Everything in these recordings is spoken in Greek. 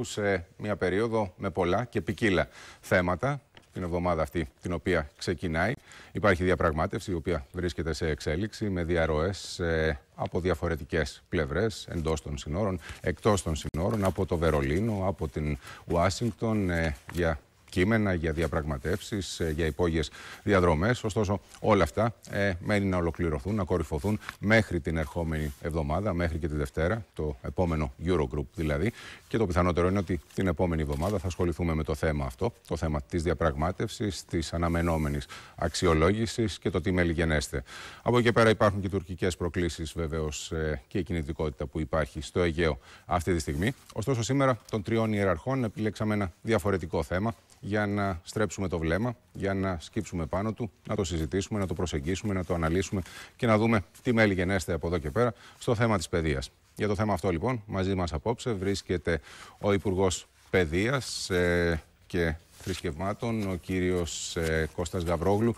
άκουσε μια περίοδο με πολλά και ποικίλα θέματα την εβδομάδα αυτή την οποία ξεκινάει. Υπάρχει διαπραγμάτευση η οποία βρίσκεται σε εξέλιξη με διαρροές ε, από διαφορετικές πλευρές εντός των συνόρων, εκτός των συνόρων, από το Βερολίνο, από την Ουάσιγκτον ε, για κείμενα, για διαπραγματεύσεις, ε, για υπόγειες διαδρομές. Ωστόσο, όλα αυτά ε, μένει να ολοκληρωθούν, να κορυφωθούν μέχρι την ερχόμενη εβδομάδα, μέχρι και τη Δευτέρα, το επόμενο Eurogroup δηλαδή. Και το πιθανότερο είναι ότι την επόμενη εβδομάδα θα ασχοληθούμε με το θέμα αυτό, το θέμα της διαπραγμάτευσης, της αναμενόμενης αξιολόγησης και το τι μέλη γενέστε. Από εκεί και πέρα υπάρχουν και τουρκικές προκλήσεις βεβαίως ε, και η κινητικότητα που υπάρχει στο Αιγαίο αυτή τη στιγμή. Ωστόσο, σήμερα των τριών ιεραρχών επιλέξαμε ένα διαφορετικό θέμα για να στρέψουμε το βλέμμα, για να σκύψουμε πάνω του, να το συζητήσουμε, να το προσεγγίσουμε, να το αναλύσουμε και να δούμε τι μέλη γενέστε από εδώ και πέρα στο θέμα της παιδείας. Για το θέμα αυτό λοιπόν μαζί μας απόψε βρίσκεται ο Υπουργός Παιδείας ε, και Θρησκευμάτων, ο κύριος ε, Κώστας Γαβρόγλου.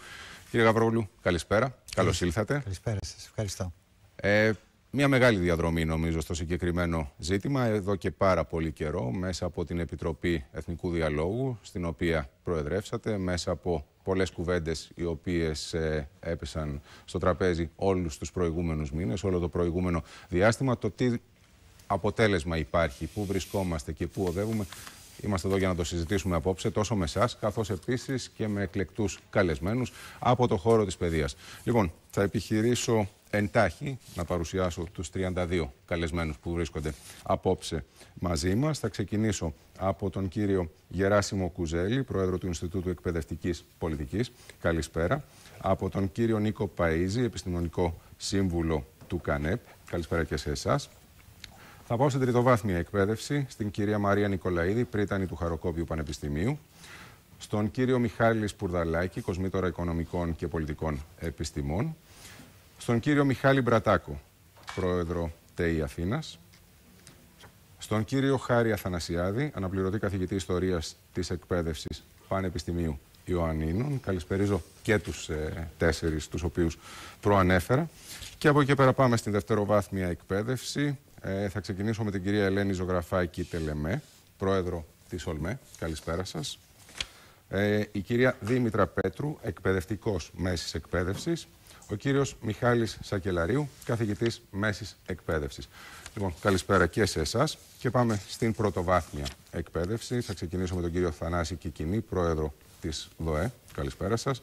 Κύριε Γαβρόγλου, καλησπέρα. Καλώς ήλθατε. Καλησπέρα σας. Ευχαριστώ. Ε, μια μεγάλη διαδρομή νομίζω στο συγκεκριμένο ζήτημα εδώ και πάρα πολύ καιρό μέσα από την Επιτροπή Εθνικού Διαλόγου στην οποία προεδρεύσατε μέσα από πολλές κουβέντες οι οποίες ε, έπεσαν στο τραπέζι όλους τους προηγούμενους μήνες, όλο το προηγούμενο διάστημα. Το τι αποτέλεσμα υπάρχει, πού βρισκόμαστε και πού οδεύουμε Είμαστε εδώ για να το συζητήσουμε απόψε τόσο με εσάς, καθώς επίσης και με εκλεκτούς καλεσμένους από το χώρο της παιδείας. Λοιπόν, θα επιχειρήσω εντάχει να παρουσιάσω τους 32 καλεσμένους που βρίσκονται απόψε μαζί μας. Θα ξεκινήσω από τον κύριο Γεράσιμο Κουζέλη, Πρόεδρο του Ινστιτούτου Εκπαιδευτικής Πολιτικής. Καλησπέρα. Από τον κύριο Νίκο Παΐζη, Επιστημονικό Σύμβουλο του ΚΑΝΕΠ. Καλησπέρα και σε εσάς. Θα πάω στην τριτοβάθμια εκπαίδευση, στην κυρία Μαρία Νικολαίδη, πρίτανη του Χαροκόπιου Πανεπιστημίου, στον κύριο Μιχάλη Σπουρδαλάκη, κοσμήτορα οικονομικών και πολιτικών επιστημών, στον κύριο Μιχάλη Μπρατάκο, πρόεδρο ΤΕΙ Αθήνας, στον κύριο Χάρη Αθανασιάδη, αναπληρωτή καθηγητή ιστορίας της εκπαίδευσης Πανεπιστημίου Ιωαννίνων. Καλησπερίζω και τους ε, τέσσερις τους οποίους προανέφερα. Και από εκεί πέρα πάμε στην δευτεροβάθμια εκπαίδευση. Ε, θα ξεκινήσω με την κυρία Ελένη Ζωγραφάκη Τελεμέ, πρόεδρο της ΟΛΜΕ. Καλησπέρα σας. Ε, η κυρία Δήμητρα Πέτρου, εκπαιδευτικός μέσης εκπαίδευσης ο κύριος Μιχάλης Σακελαρίου, καθηγητής μέσης εκπαίδευσης. Λοιπόν, καλησπέρα και σε εσάς και πάμε στην πρωτοβάθμια εκπαίδευση. Θα ξεκινήσω με τον κύριο Θανάση Κικινή, πρόεδρο της ΔΟΕ. Καλησπέρα σας.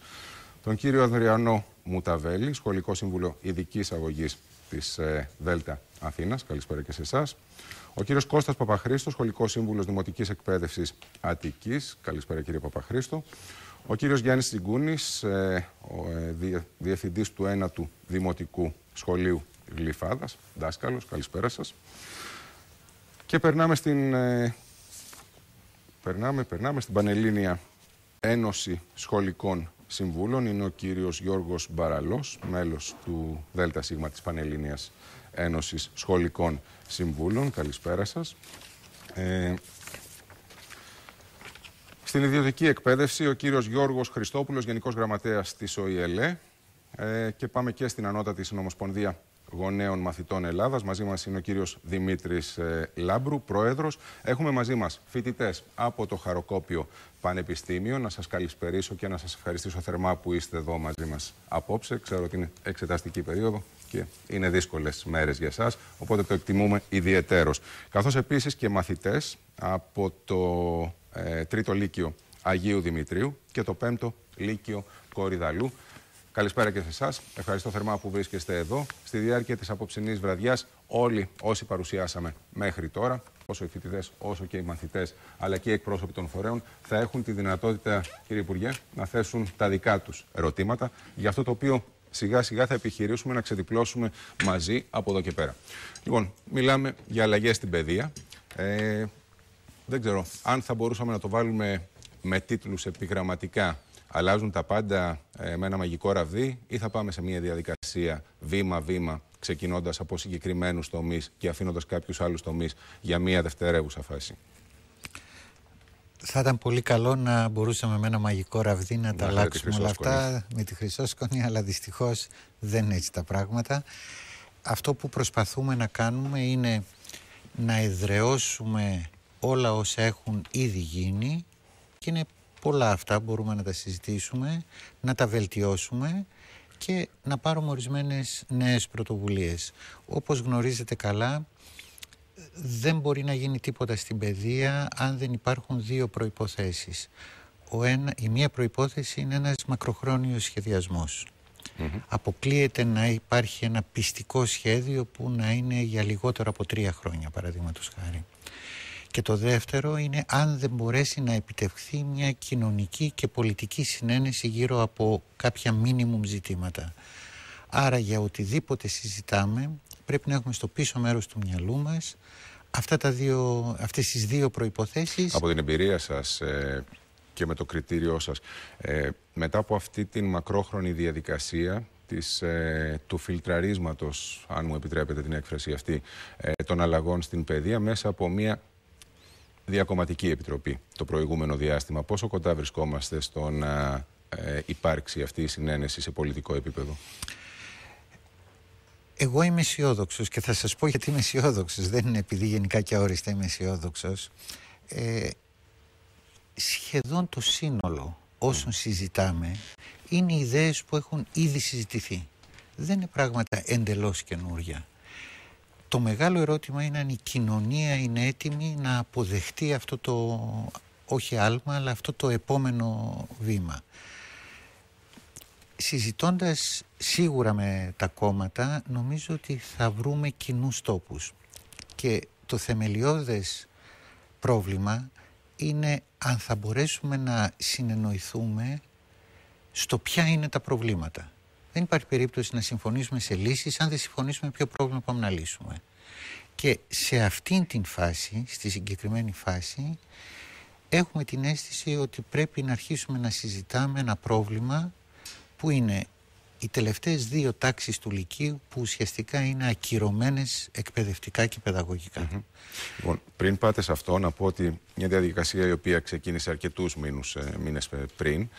Τον κύριο Αδριανό Μουταβέλη, σχολικό σύμβουλο ειδικής αγωγής της ε, ΔΕΛΤΑ Αθήνας. Καλησπέρα και σε εσάς. Ο κύριος Κώστας Παπαχρήστος, σχολικό σύμβουλος Δημοτικής Εκπαίδευσης Αττικής. Καλησπέρα κύριε Παπαχρήστο. Ο κύριος Γιάννης Τσιγκούνης, ε, ο ε, διευθυντής του 1ου Δημοτικού Σχολείου Γλυφάδας, δάσκαλος, καλησπέρα σας. Και περνάμε στην, ε, περνάμε, περνάμε στην Πανελλήνια Ένωση Σχολικών Συμβούλων. Είναι ο κύριος Γιώργος Μπαραλός, μέλος του ΔΣ της Πανελλήνιας Ένωσης Σχολικών Συμβούλων. Καλησπέρα σας. Ε, στην ιδιωτική εκπαίδευση, ο κύριος Γιώργος Χριστόπουλος, Γενικός Γραμματέας της ΟΗΕΛΕ. Ε, και πάμε και στην Ανώτατη Συνομοσπονδία Γονέων Μαθητών Ελλάδας. Μαζί μας είναι ο κύριος Δημήτρης ε, Λάμπρου, πρόεδρος. Έχουμε μαζί μας φοιτητές από το Χαροκόπιο Πανεπιστήμιο. Να σας καλησπερίσω και να σας ευχαριστήσω θερμά που είστε εδώ μαζί μας απόψε. Ξέρω ότι είναι εξεταστική περίοδο και είναι δύσκολες μέρες για εσάς, οπότε το εκτιμούμε ιδιαιτέρως. Καθώς επίσης και μαθητές από το ε, τρίτο Λύκειο Αγίου Δημητρίου και το πέμπτο Λύκειο Κορυδαλού. Καλησπέρα και σε εσάς. Ευχαριστώ θερμά που βρίσκεστε εδώ. Στη διάρκεια της απόψινή βραδιάς, όλοι όσοι παρουσιάσαμε μέχρι τώρα, όσο οι φοιτητές όσο και οι μαθητές, αλλά και οι εκπρόσωποι των φορέων, θα έχουν τη δυνατότητα, κύριε Υπουργέ, να θέσουν τα δικά τους ερωτήματα για αυτό το οποίο σιγά σιγά θα επιχειρήσουμε να ξεδιπλώσουμε μαζί από εδώ και πέρα. Λοιπόν, μιλάμε για αλλαγές στην παιδεία. Ε, δεν ξέρω αν θα μπορούσαμε να το βάλουμε με τίτλους επιγραμματικά αλλάζουν τα πάντα ε, με ένα μαγικό ραβδί ή θα πάμε σε μια διαδικασία βήμα-βήμα ξεκινώντας από συγκεκριμένους τομείς και αφήνοντας κάποιους άλλους τομείς για μια δευτερεύουσα φάση. Θα ήταν πολύ καλό να μπορούσαμε με ένα μαγικό ραβδί να, τα αλλάξουμε όλα αυτά με τη χρυσόσκονη, αλλά δυστυχώς δεν είναι έτσι τα πράγματα. Αυτό που προσπαθούμε να κάνουμε είναι να εδραιώσουμε όλα όσα έχουν ήδη γίνει και είναι πολλά αυτά, μπορούμε να τα συζητήσουμε, να τα βελτιώσουμε και να πάρουμε ορισμένες νέες πρωτοβουλίες. Όπως γνωρίζετε καλά, δεν μπορεί να γίνει τίποτα στην παιδεία αν δεν υπάρχουν δύο προϋποθέσεις. Ο ένα, η μία προϋπόθεση είναι ένας μακροχρόνιος σχεδιασμός. Αποκλείεται να υπάρχει ένα πιστικό σχέδιο που να είναι για λιγότερο από τρία χρόνια, παραδείγματος χάρη. Και το δεύτερο είναι αν δεν μπορέσει να επιτευχθεί μια κοινωνική και πολιτική συνένεση γύρω από κάποια μίνιμουμ ζητήματα. Άρα για οτιδήποτε συζητάμε πρέπει να έχουμε στο πίσω μέρος του μυαλού μας αυτά τα δύο, αυτές τις δύο προϋποθέσεις. Από την εμπειρία σας ε, και με το κριτήριό σας, ε, μετά από αυτή την μακρόχρονη διαδικασία της, ε, του φιλτραρίσματος, αν μου επιτρέπετε την έκφραση αυτή, των αλλαγών στην παιδεία μέσα από μια διακομματική επιτροπή το προηγούμενο διάστημα. Πόσο κοντά βρισκόμαστε στο να υπάρξει αυτή η συνένεση σε πολιτικό επίπεδο; Εγώ είμαι αισιόδοξος και θα σας πω γιατί είμαι αισιόδοξος. Δεν είναι επειδή γενικά και αόριστα είμαι αισιόδοξος. Ε, σχεδόν το σύνολο όσων συζητάμε είναι ιδέες που έχουν ήδη συζητηθεί. Δεν είναι πράγματα εντελώς καινούρια. Το μεγάλο ερώτημα είναι αν η κοινωνία είναι έτοιμη να αποδεχτεί αυτό το, όχι άλμα, αλλά αυτό το επόμενο βήμα συζητώντας σίγουρα με τα κόμματα νομίζω ότι θα βρούμε κοινούς τόπους και το θεμελιώδες πρόβλημα είναι αν θα μπορέσουμε να συνεννοηθούμε στο ποια είναι τα προβλήματα. Δεν υπάρχει περίπτωση να συμφωνήσουμε σε λύσεις αν δεν συμφωνήσουμε ποιο πρόβλημα πάμε να λύσουμε. Και σε αυτήν την φάση, στη συγκεκριμένη φάση, έχουμε την αίσθηση ότι πρέπει να αρχίσουμε να συζητάμε ένα πρόβλημα που είναι οι τελευταίες δύο τάξεις του Λυκείου που ουσιαστικά είναι ακυρωμένες εκπαιδευτικά και παιδαγωγικά. Λοιπόν, πριν πάτε σε αυτό, να πω ότι μια διαδικασία η οποία ξεκίνησε αρκετούς μήνους, ε, μήνες πριν,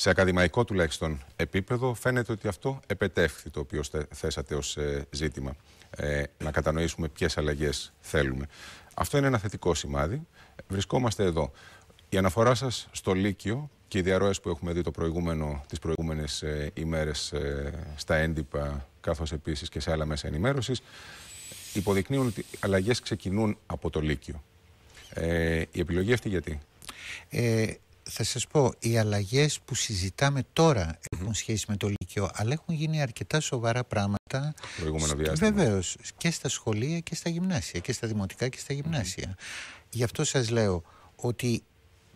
σε ακαδημαϊκό τουλάχιστον επίπεδο, φαίνεται ότι αυτό επετεύχθη το οποίο θέσατε ως ε, ζήτημα. Ε, να κατανοήσουμε ποιες αλλαγές θέλουμε. Αυτό είναι ένα θετικό σημάδι. Βρισκόμαστε εδώ. Η αναφορά σας στο Λύκειο και οι διαρροές που έχουμε δει το προηγούμενο, τις προηγούμενες ε, ημέρες ε, στα έντυπα καθώς επίσης και σε άλλα μέσα ενημέρωσης υποδεικνύουν ότι οι αλλαγές ξεκινούν από το Λύκειο. Ε, η επιλογή αυτή γιατί; Ε, θα σας πω, οι αλλαγές που συζητάμε τώρα έχουν σχέση με το Λύκειο, αλλά έχουν γίνει αρκετά σοβαρά πράγματα. Προηγούμενο διάστημα. Βεβαίως, και στα σχολεία και στα γυμνάσια, και στα δημοτικά και στα γυμνάσια. Γι' αυτό σας λέω ότι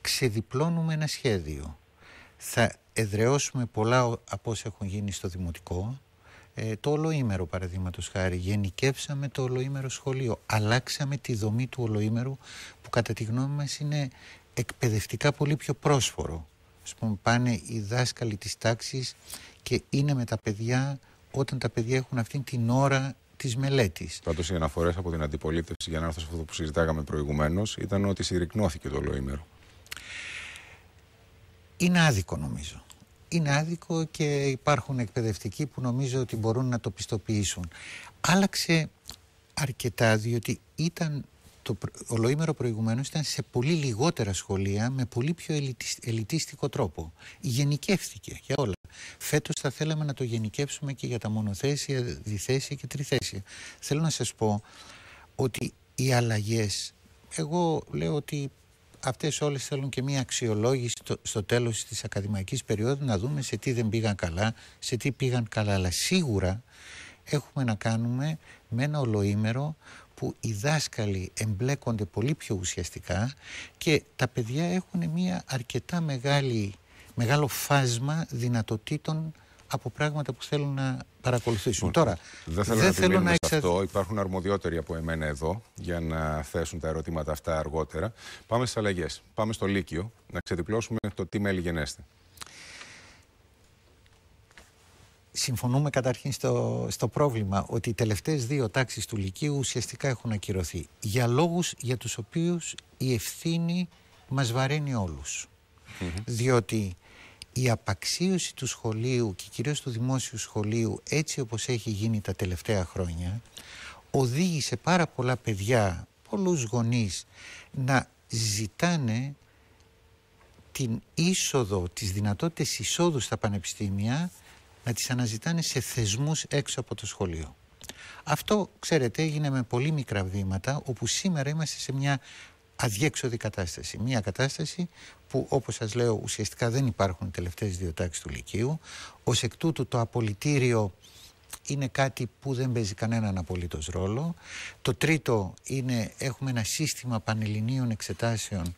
ξεδιπλώνουμε ένα σχέδιο. Θα εδραιώσουμε πολλά από όσα έχουν γίνει στο δημοτικό. Ε, το ολοήμερο παραδείγματος χάρη. Γενικεύσαμε το ολοήμερο σχολείο. Αλλάξαμε τη δομή του ολοήμερου που κατά τη γνώμη μας είναι εκπαιδευτικά πολύ πιο πρόσφορο. Ας πούμε πάνε οι δάσκαλοι της τάξης και είναι με τα παιδιά όταν τα παιδιά έχουν αυτή την ώρα της μελέτης. Πάντως, οι αναφορές από την αντιπολίτευση, για να έρθω σε αυτό που συζητάγαμε προηγουμένως, ήταν ότι συρρυκνώθηκε το ολοήμερο είναι άδικο νομίζω. Είναι άδικο και υπάρχουν εκπαιδευτικοί που νομίζω ότι μπορούν να το πιστοποιήσουν. Άλλαξε αρκετά διότι ήταν το ολοήμερο προηγουμένως ήταν σε πολύ λιγότερα σχολεία με πολύ πιο ελιτίστικο τρόπο. Γενικεύθηκε για όλα. Φέτος θα θέλαμε να το γενικεύσουμε και για τα μονοθέσια, διθέσια και τριθέσια. Θέλω να σας πω ότι οι αλλαγές, εγώ λέω ότι αυτές όλες θέλουν και μια αξιολόγηση στο, στο τέλος της ακαδημαϊκής περίοδου να δούμε σε τι δεν πήγαν καλά, σε τι πήγαν καλά. Αλλά σίγουρα έχουμε να κάνουμε με ένα ολοήμερο που οι δάσκαλοι εμπλέκονται πολύ πιο ουσιαστικά και τα παιδιά έχουν μια αρκετά μεγάλη, μεγάλο φάσμα δυνατοτήτων από πράγματα που θέλουν να παρακολουθήσουν. Λοιπόν, Τώρα, δεν θέλω δεν να θέλω να εξα... αυτό. Υπάρχουν αρμοδιότεροι από εμένα εδώ για να θέσουν τα ερωτήματα αυτά αργότερα. Πάμε στις αλλαγές. Πάμε στο Λύκειο να ξεδιπλώσουμε το τι μέλη γενέστε. Συμφωνούμε καταρχήν στο, στο πρόβλημα ότι οι τελευταίες δύο τάξεις του Λυκείου ουσιαστικά έχουν ακυρωθεί για λόγους για τους οποίους η ευθύνη μας βαραίνει όλους. Διότι η απαξίωση του σχολείου και κυρίως του δημόσιου σχολείου έτσι όπως έχει γίνει τα τελευταία χρόνια οδήγησε πάρα πολλά παιδιά που πολλούς γονείς να ζητάνε την είσοδο, τις δυνατότητες εισόδου στα πανεπιστήμια να τις αναζητάνε σε θεσμούς έξω από το σχολείο. Αυτό, ξέρετε, έγινε με πολύ μικρά βήματα, όπου σήμερα είμαστε σε μια αδιέξοδη κατάσταση. Μια κατάσταση που, όπως σας λέω, ουσιαστικά δεν υπάρχουν τελευταίες δύο τάξεις του Λυκείου. Ως εκ τούτου το απολυτήριο είναι κάτι που δεν παίζει κανέναν απολύτως ρόλο. Το τρίτο είναι, έχουμε ένα σύστημα πανελληνίων εξετάσεων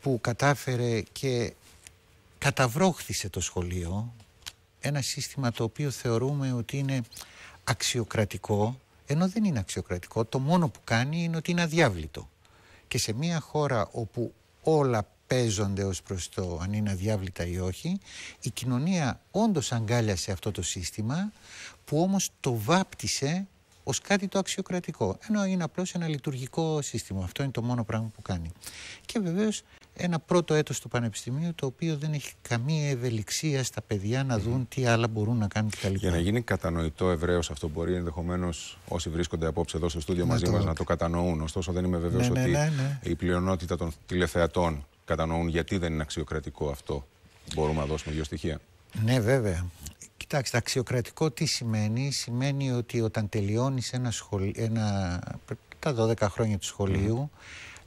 που κατάφερε και καταβρόχθησε το σχολείο. Ένα σύστημα το οποίο θεωρούμε ότι είναι αξιοκρατικό, ενώ δεν είναι αξιοκρατικό. Το μόνο που κάνει είναι ότι είναι αδιάβλητο. Και σε μια χώρα όπου όλα παίζονται ως προς το αν είναι αδιάβλητα ή όχι, η κοινωνία όντως αγκάλιασε αυτό το σύστημα που όμως το βάπτισε ως κάτι το αξιοκρατικό. Ενώ είναι απλώς ένα λειτουργικό σύστημα. Αυτό είναι το μόνο πράγμα που κάνει. Και βεβαίως ένα πρώτο έτος του Πανεπιστημίου το οποίο δεν έχει καμία ευελιξία στα παιδιά να δουν τι άλλα μπορούν να κάνουν κτλ. Για να γίνει κατανοητό ευρέως αυτό μπορεί ενδεχομένως όσοι βρίσκονται απόψε εδώ στο στούντιο μαζί το... μας να το κατανοούν. Ωστόσο δεν είμαι βεβαίως ναι, ναι, ότι ναι, ναι, η πλειονότητα των τηλεθεατών κατανοούν γιατί δεν είναι αξιοκρατικό αυτό. Μπορούμε να δώσουμε δύο στοιχεία. Ναι, βέβαια. Κοιτάξτε, αξιοκρατικό τι σημαίνει. Σημαίνει ότι όταν τελειώνεις ένα σχολείο, ένα, τα 12 χρόνια του σχολείου, mm.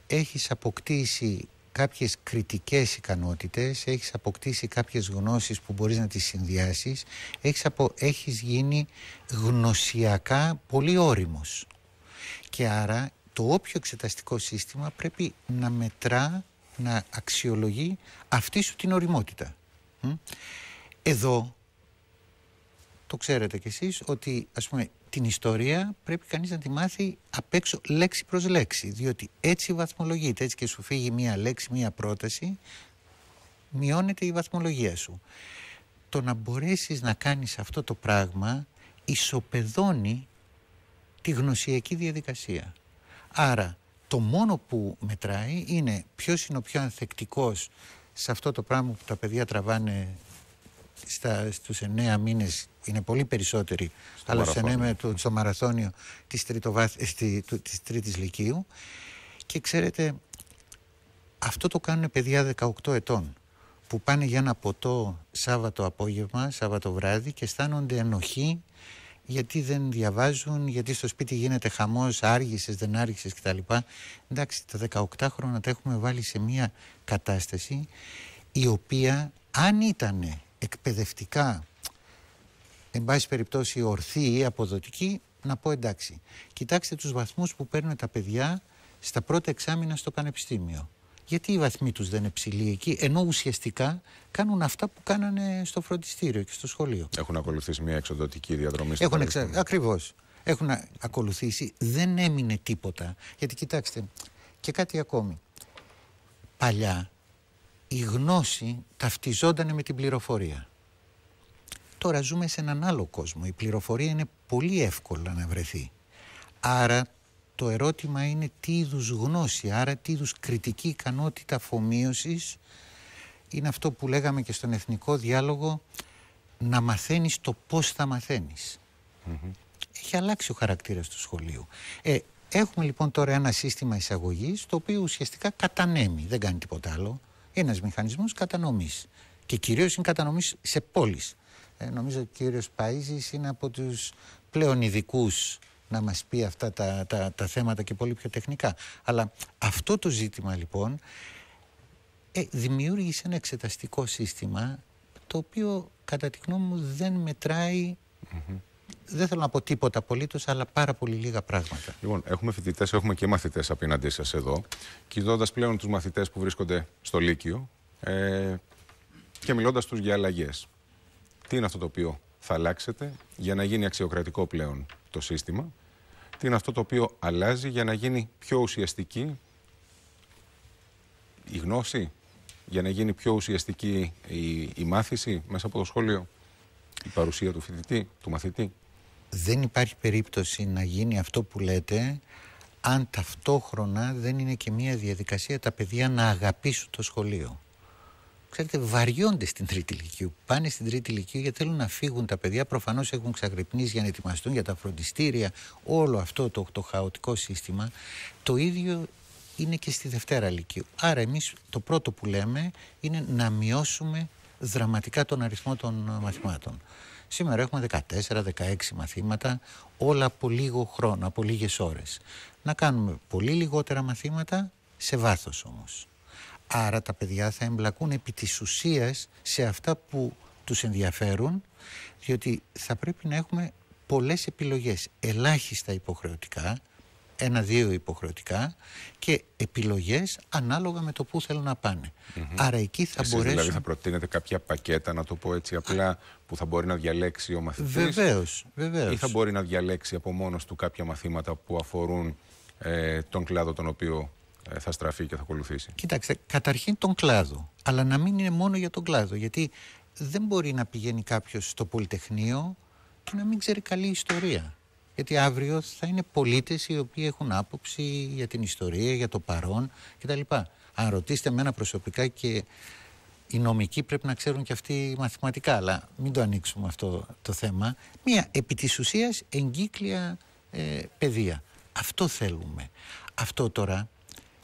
έχεις αποκτήσει κάποιες κριτικές ικανότητες, έχεις αποκτήσει κάποιες γνώσεις που μπορείς να τις συνδυάσεις, έχεις, απο, έχεις γίνει γνωσιακά πολύ όριμος. Και άρα το όποιο εξεταστικό σύστημα πρέπει να μετρά, να αξιολογεί αυτή σου την οριμότητα. Εδώ το ξέρετε κι εσείς ότι ας πούμε την ιστορία πρέπει κανείς να τη μάθει απ' έξω λέξη προς λέξη διότι έτσι βαθμολογείται, έτσι και σου φύγει μία λέξη, μία πρόταση μειώνεται η βαθμολογία σου. Το να μπορέσεις να κάνεις αυτό το πράγμα ισοπεδώνει τη γνωσιακή διαδικασία. Άρα το μόνο που μετράει είναι ποιος είναι ο πιο ανθεκτικός σε αυτό το πράγμα που τα παιδιά τραβάνε στα, στους εννέα μήνες είναι πολύ περισσότεροι στο αλλά στους εννέα το, στο μαραθώνιο της, τριτοβάθ, στη, της τρίτης λυκείου και ξέρετε αυτό το κάνουν παιδιά 18 ετών που πάνε για ένα ποτό Σάββατο απόγευμα, Σάββατο βράδυ και αισθάνονται ενοχή γιατί δεν διαβάζουν, γιατί στο σπίτι γίνεται χαμός, άργησες, δεν άργησες κτλ. Εντάξει, τα 18 χρόνια τα έχουμε βάλει σε μια κατάσταση η οποία αν ήταν εκπαιδευτικά εν πάση περιπτώσει ορθή ή αποδοτική να πω εντάξει. Κοιτάξτε τους βαθμούς που παίρνουν τα παιδιά στα πρώτα εξάμεινα στο πανεπιστήμιο. Γιατί οι βαθμοί τους δεν είναι ψηλοί εκεί ενώ ουσιαστικά κάνουν αυτά που κάνανε στο φροντιστήριο και στο σχολείο. Έχουν ακολουθήσει μια εξοδοτική διαδρομή στο Έχουν εξα... Ακριβώς. Έχουν ακολουθήσει. Δεν έμεινε τίποτα. Γιατί κοιτάξτε και κάτι ακόμη. Παλιά η γνώση ταυτιζόταν με την πληροφορία. Τώρα ζούμε σε έναν άλλο κόσμο. Η πληροφορία είναι πολύ εύκολα να βρεθεί. Άρα το ερώτημα είναι τι είδους γνώση, άρα τι είδους κριτική ικανότητα αφομοίωσης είναι αυτό που λέγαμε και στον εθνικό διάλογο να μαθαίνεις το πώς θα μαθαίνεις. Έχει αλλάξει ο χαρακτήρας του σχολείου. Ε, έχουμε λοιπόν τώρα ένα σύστημα εισαγωγής το οποίο ουσιαστικά κατανέμει, δεν κάνει τίποτα άλλο ένας μηχανισμός κατανομής και κυρίως είναι κατανομής σε πόλεις. Ε, νομίζω ότι ο κύριος Παΐζης είναι από τους πλέον ειδικούς να μας πει αυτά τα, τα, τα θέματα και πολύ πιο τεχνικά. Αλλά αυτό το ζήτημα λοιπόν ε, δημιούργησε ένα εξεταστικό σύστημα το οποίο κατά τη γνώμη μου δεν μετράει δεν θέλω να πω τίποτα απολύτως, αλλά πάρα πολύ λίγα πράγματα. Λοιπόν, έχουμε φοιτητές, έχουμε και μαθητές απέναντί σας εδώ. Κοιτώντας πλέον τους μαθητές που βρίσκονται στο Λύκειο ε, και μιλώντας τους για αλλαγές. Τι είναι αυτό το οποίο θα αλλάξετε για να γίνει αξιοκρατικό πλέον το σύστημα, τι είναι αυτό το οποίο αλλάζει για να γίνει πιο ουσιαστική η γνώση, για να γίνει πιο ουσιαστική η, η μάθηση μέσα από το σχόλιο, η παρουσία του φοιτητή, του μαθητή; Δεν υπάρχει περίπτωση να γίνει αυτό που λέτε αν ταυτόχρονα δεν είναι και μια διαδικασία τα παιδιά να αγαπήσουν το σχολείο. Ξέρετε, βαριώνται στην τρίτη ηλικίου. Πάνε στην τρίτη ηλικίου γιατί θέλουν να φύγουν τα παιδιά. Προφανώς έχουν ξαγρυπνήσει για να ετοιμαστούν για τα φροντιστήρια. Όλο αυτό το, το χαοτικό σύστημα. Το ίδιο είναι και στη Δευτέρα ηλικίου. Άρα, εμείς το πρώτο που λέμε είναι να μειώσουμε δραματικά τον αριθμό των μαθημάτων. Σήμερα έχουμε 14-16 μαθήματα, όλα από λίγο χρόνο, από λίγες ώρες. Να κάνουμε πολύ λιγότερα μαθήματα, σε βάθος όμως. Άρα τα παιδιά θα εμπλακούν επί της ουσίας σε αυτά που τους ενδιαφέρουν, διότι θα πρέπει να έχουμε πολλές επιλογές, ελάχιστα υποχρεωτικά, ένα-δύο υποχρεωτικά και επιλογές ανάλογα με το που θέλουν να πάνε. Άρα εκεί θα Εσείς μπορέσουν... δηλαδή θα προτείνετε κάποια πακέτα, να το πω έτσι απλά, που θα μπορεί να διαλέξει ο μαθητής; Βεβαίως, βεβαίως. ή θα μπορεί να διαλέξει από μόνος του κάποια μαθήματα που αφορούν ε, τον κλάδο τον οποίο ε, θα στραφεί και θα ακολουθήσει. Κοιτάξτε, καταρχήν τον κλάδο, αλλά να μην είναι μόνο για τον κλάδο, γιατί δεν μπορεί να πηγαίνει κάποιος στο Πολυτεχνείο και να μην ξέρει καλή ιστορία. Γιατί αύριο θα είναι πολίτες οι οποίοι έχουν άποψη για την ιστορία, για το παρόν κτλ. Αν ρωτήσετε εμένα προσωπικά και οι νομικοί πρέπει να ξέρουν και αυτοί μαθηματικά, αλλά μην το ανοίξουμε αυτό το θέμα. Μία επί της ουσίας εγκύκλια ε, παιδεία. Αυτό θέλουμε. Αυτό τώρα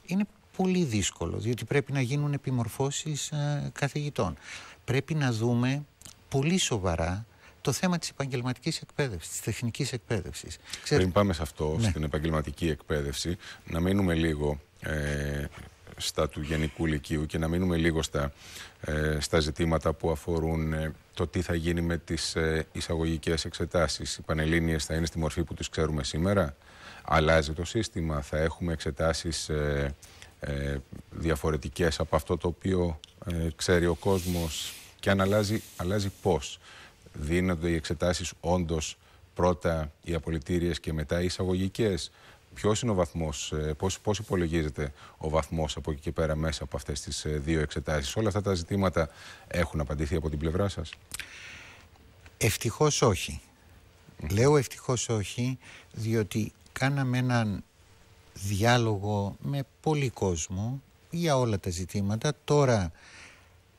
είναι πολύ δύσκολο, διότι πρέπει να γίνουν επιμορφώσεις ε, καθηγητών. Πρέπει να δούμε πολύ σοβαρά το θέμα της επαγγελματικής εκπαίδευσης, της τεχνικής εκπαίδευσης. Πριν πάμε σε αυτό, Ναι. στην επαγγελματική εκπαίδευση, να μείνουμε λίγο ε, στα του γενικού λυκείου και να μείνουμε λίγο στα, ε, στα ζητήματα που αφορούν ε, το τι θα γίνει με τις ε, εισαγωγικές εξετάσεις. Οι πανελλήνιες θα είναι στη μορφή που τις ξέρουμε σήμερα; Αλλάζει το σύστημα, θα έχουμε εξετάσεις ε, ε, διαφορετικές από αυτό το οποίο ε, ξέρει ο κόσμος και αν αλλάζει, αλλάζει πώς. Δίνονται οι εξετάσεις όντως πρώτα οι απολυτήριες και μετά οι εισαγωγικές. Ποιος είναι ο βαθμός, πώς, πώς υπολογίζεται ο βαθμός από εκεί και πέρα μέσα από αυτές τις δύο εξετάσεις. Όλα αυτά τα ζητήματα έχουν απαντηθεί από την πλευρά σας; Ευτυχώς όχι. Λέω ευτυχώς όχι, διότι κάναμε έναν διάλογο με πολύ κόσμο για όλα τα ζητήματα. Τώρα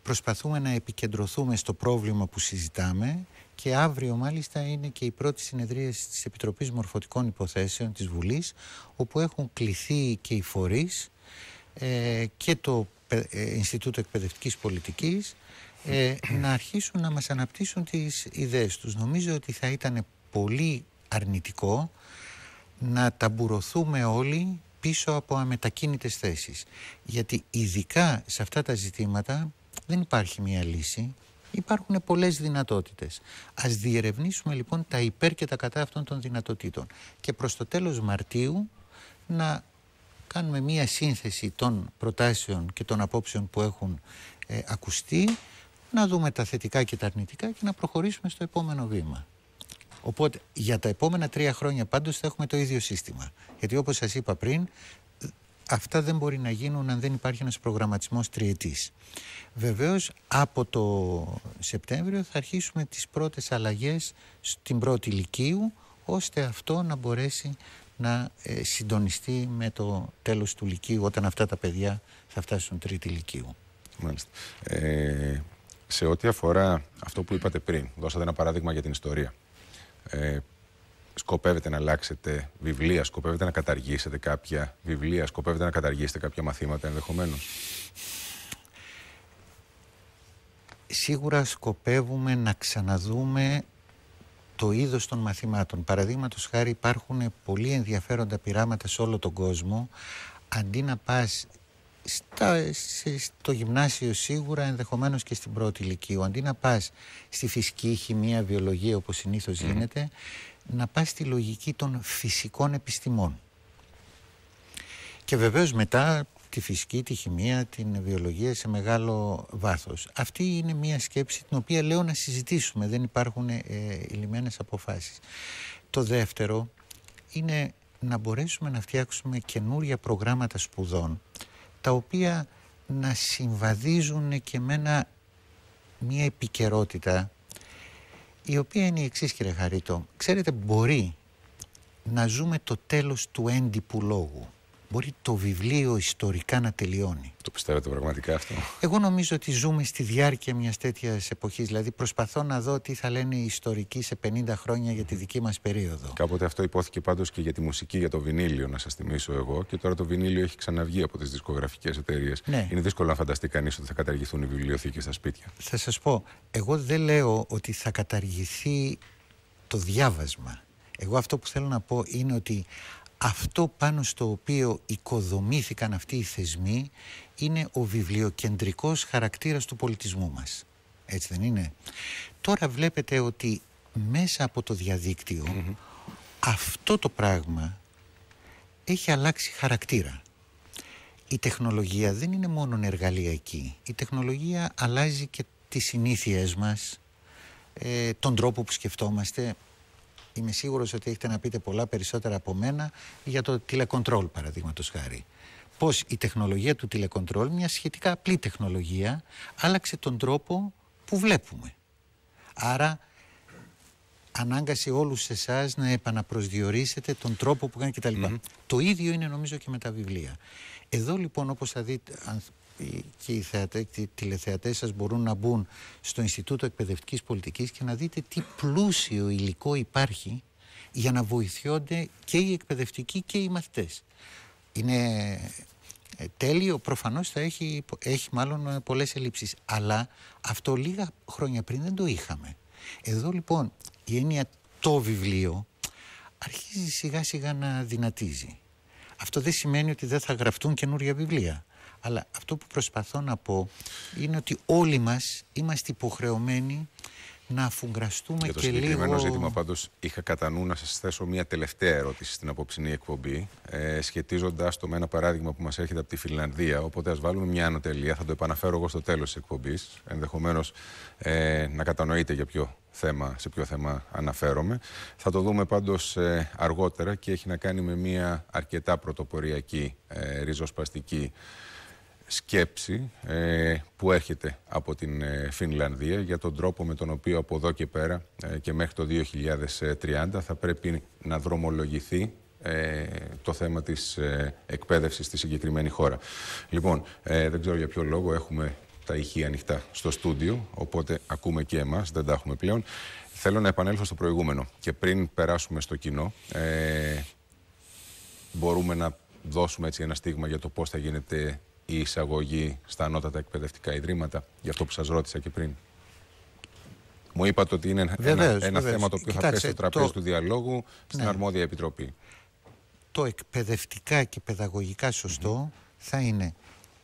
προσπαθούμε να επικεντρωθούμε στο πρόβλημα που συζητάμε και αύριο μάλιστα είναι και η πρώτη συνεδρία της Επιτροπής Μορφωτικών Υποθέσεων της Βουλής όπου έχουν κληθεί και οι φορείς ε, και το Πε- ε, Ινστιτούτο Εκπαιδευτικής Πολιτικής ε, να αρχίσουν να μας αναπτύσσουν τις ιδέες τους. Νομίζω ότι θα ήταν πολύ αρνητικό να ταμπουρωθούμε όλοι πίσω από αμετακίνητες θέσεις. Γιατί ειδικά σε αυτά τα ζητήματα δεν υπάρχει μία λύση, υπάρχουν πολλές δυνατότητες. Ας διερευνήσουμε λοιπόν τα υπέρ και τα κατά αυτών των δυνατοτήτων. Και προς το τέλος Μαρτίου να κάνουμε μία σύνθεση των προτάσεων και των απόψεων που έχουν ε, ακουστεί, να δούμε τα θετικά και τα αρνητικά και να προχωρήσουμε στο επόμενο βήμα. Οπότε για τα επόμενα τρία χρόνια πάντως θα έχουμε το ίδιο σύστημα. Γιατί όπως σας είπα πριν, αυτά δεν μπορεί να γίνουν αν δεν υπάρχει ένας προγραμματισμός τριετής. Βεβαίως από το Σεπτέμβριο θα αρχίσουμε τις πρώτες αλλαγές στην πρώτη ηλικίου ώστε αυτό να μπορέσει να ε, συντονιστεί με το τέλος του λυκείου όταν αυτά τα παιδιά θα φτάσουν τρίτη ηλικίου. Μάλιστα. Ε, σε ό,τι αφορά αυτό που είπατε πριν, δώσατε ένα παράδειγμα για την ιστορία. Ε, σκοπεύετε να αλλάξετε βιβλία, σκοπεύετε να καταργήσετε κάποια βιβλία, σκοπεύετε να καταργήσετε κάποια μαθήματα ενδεχομένως; Σίγουρα σκοπεύουμε να ξαναδούμε το είδος των μαθημάτων. Παραδείγματος χάρη υπάρχουν πολύ ενδιαφέροντα πειράματα σε όλο τον κόσμο. Αντί να πας στα, σε- στο γυμνάσιο σίγουρα, ενδεχομένως και στην πρώτη ηλικίου. Αντί να πας στη φυσική, χημεία, βιολογία όπως συνήθως γίνεται, να πας στη λογική των φυσικών επιστημών. Και βεβαίως μετά τη φυσική, τη χημεία, την βιολογία σε μεγάλο βάθος. Αυτή είναι μια σκέψη την οποία λέω να συζητήσουμε, δεν υπάρχουν ε, ηλυμένες αποφάσεις. Το δεύτερο είναι να μπορέσουμε να φτιάξουμε καινούρια προγράμματα σπουδών τα οποία να συμβαδίζουν και με ένα, μια επικαιρότητα η οποία είναι η εξής κύριε Χαρίτο. Ξέρετε μπορεί να ζούμε το τέλος του έντυπου λόγου. Μπορεί το βιβλίο ιστορικά να τελειώνει. Το πιστεύετε πραγματικά αυτό; Εγώ νομίζω ότι ζούμε στη διάρκεια μιας τέτοιας εποχής. Δηλαδή προσπαθώ να δω τι θα λένε οι ιστορικοί σε 50 χρόνια για τη δική μας περίοδο. Κάποτε αυτό υπόθηκε πάντως και για τη μουσική, για το βινίλιο, να σας θυμίσω εγώ. Και τώρα το βινίλιο έχει ξαναβγεί από τις δισκογραφικές εταιρείες. Ναι. Είναι δύσκολο να φανταστεί κανείς ότι θα καταργηθούν οι βιβλιοθήκες στα σπίτια. Θα σας πω, εγώ δεν λέω ότι θα καταργηθεί το διάβασμα. Εγώ αυτό που θέλω να πω είναι ότι αυτό πάνω στο οποίο οικοδομήθηκαν αυτοί οι θεσμοί είναι ο βιβλιοκεντρικός χαρακτήρας του πολιτισμού μας. Έτσι δεν είναι; Τώρα βλέπετε ότι μέσα από το διαδικτυο αυτό το πράγμα έχει αλλάξει χαρακτήρα. Η τεχνολογία δεν είναι μόνο εργαλειακή. Η τεχνολογία αλλάζει και τις συνήθειές μας, ε, τον τρόπο που σκεφτόμαστε. Είμαι σίγουρος ότι έχετε να πείτε πολλά περισσότερα από μένα για το τηλεκοντρόλ παραδείγματος χάρη. Πώς η τεχνολογία του τηλεκοντρόλ, μια σχετικά απλή τεχνολογία, άλλαξε τον τρόπο που βλέπουμε. Άρα ανάγκασε όλους εσάς να επαναπροσδιορίσετε τον τρόπο που κάνει κτλ. Mm Το ίδιο είναι νομίζω και με τα βιβλία. Εδώ λοιπόν όπως θα δείτε, και οι, θεατέ, οι τηλεθεατές σας μπορούν να μπουν στο Ινστιτούτο Εκπαιδευτικής Πολιτικής και να δείτε τι πλούσιο υλικό υπάρχει για να βοηθιόνται και οι εκπαιδευτικοί και οι μαθητές. Είναι ε, τέλειο, προφανώς θα έχει, έχει μάλλον ε, πολλές ελλείψεις, αλλά αυτό λίγα χρόνια πριν δεν το είχαμε. Εδώ λοιπόν η έννοια το βιβλίο αρχίζει σιγά σιγά να δυνατίζει. Αυτό δεν σημαίνει ότι δεν θα γραφτούν καινούργια βιβλία. Αλλά αυτό που προσπαθώ να πω είναι ότι όλοι μας είμαστε υποχρεωμένοι να αφουγκραστούμε Για το και λίγο... συγκεκριμένο ζήτημα πάντως είχα κατά νου να σας θέσω μια τελευταία ερώτηση στην απόψινή εκπομπή ε, σχετίζοντας το με ένα παράδειγμα που μας έρχεται από τη Φιλανδία. Οπότε ας βάλουμε μια ανωτελεία, θα το επαναφέρω εγώ στο τέλος της εκπομπής. Ενδεχομένως ε, να κατανοείτε για ποιο θέμα, σε ποιο θέμα αναφέρομαι. Θα το δούμε πάντως ε, αργότερα και έχει να κάνει με μια αρκετά πρωτοποριακή, ε, ριζοσπαστική σκέψη ε, που έρχεται από την ε, Φινλανδία για τον τρόπο με τον οποίο από εδώ και πέρα ε, και μέχρι το 2030 θα πρέπει να δρομολογηθεί το θέμα της εκπαίδευσης στη συγκεκριμένη χώρα. Λοιπόν, δεν ξέρω για ποιο λόγο έχουμε τα ηχεία ανοιχτά στο στούντιο, οπότε ακούμε και εμάς, δεν τα έχουμε πλέον. Θέλω να επανέλθω στο προηγούμενο και πριν περάσουμε στο κοινό, μπορούμε να δώσουμε έτσι ένα στίγμα για το πώς θα γίνεται η εισαγωγή στα ανώτατα εκπαιδευτικά ιδρύματα, για αυτό που σας ρώτησα και πριν. Μου είπατε ότι είναι ένα, ένα θέμα το οποίο θα πέσει στο τραπέζι του διαλόγου στην ναι. αρμόδια επιτροπή. Το εκπαιδευτικά και παιδαγωγικά σωστό θα είναι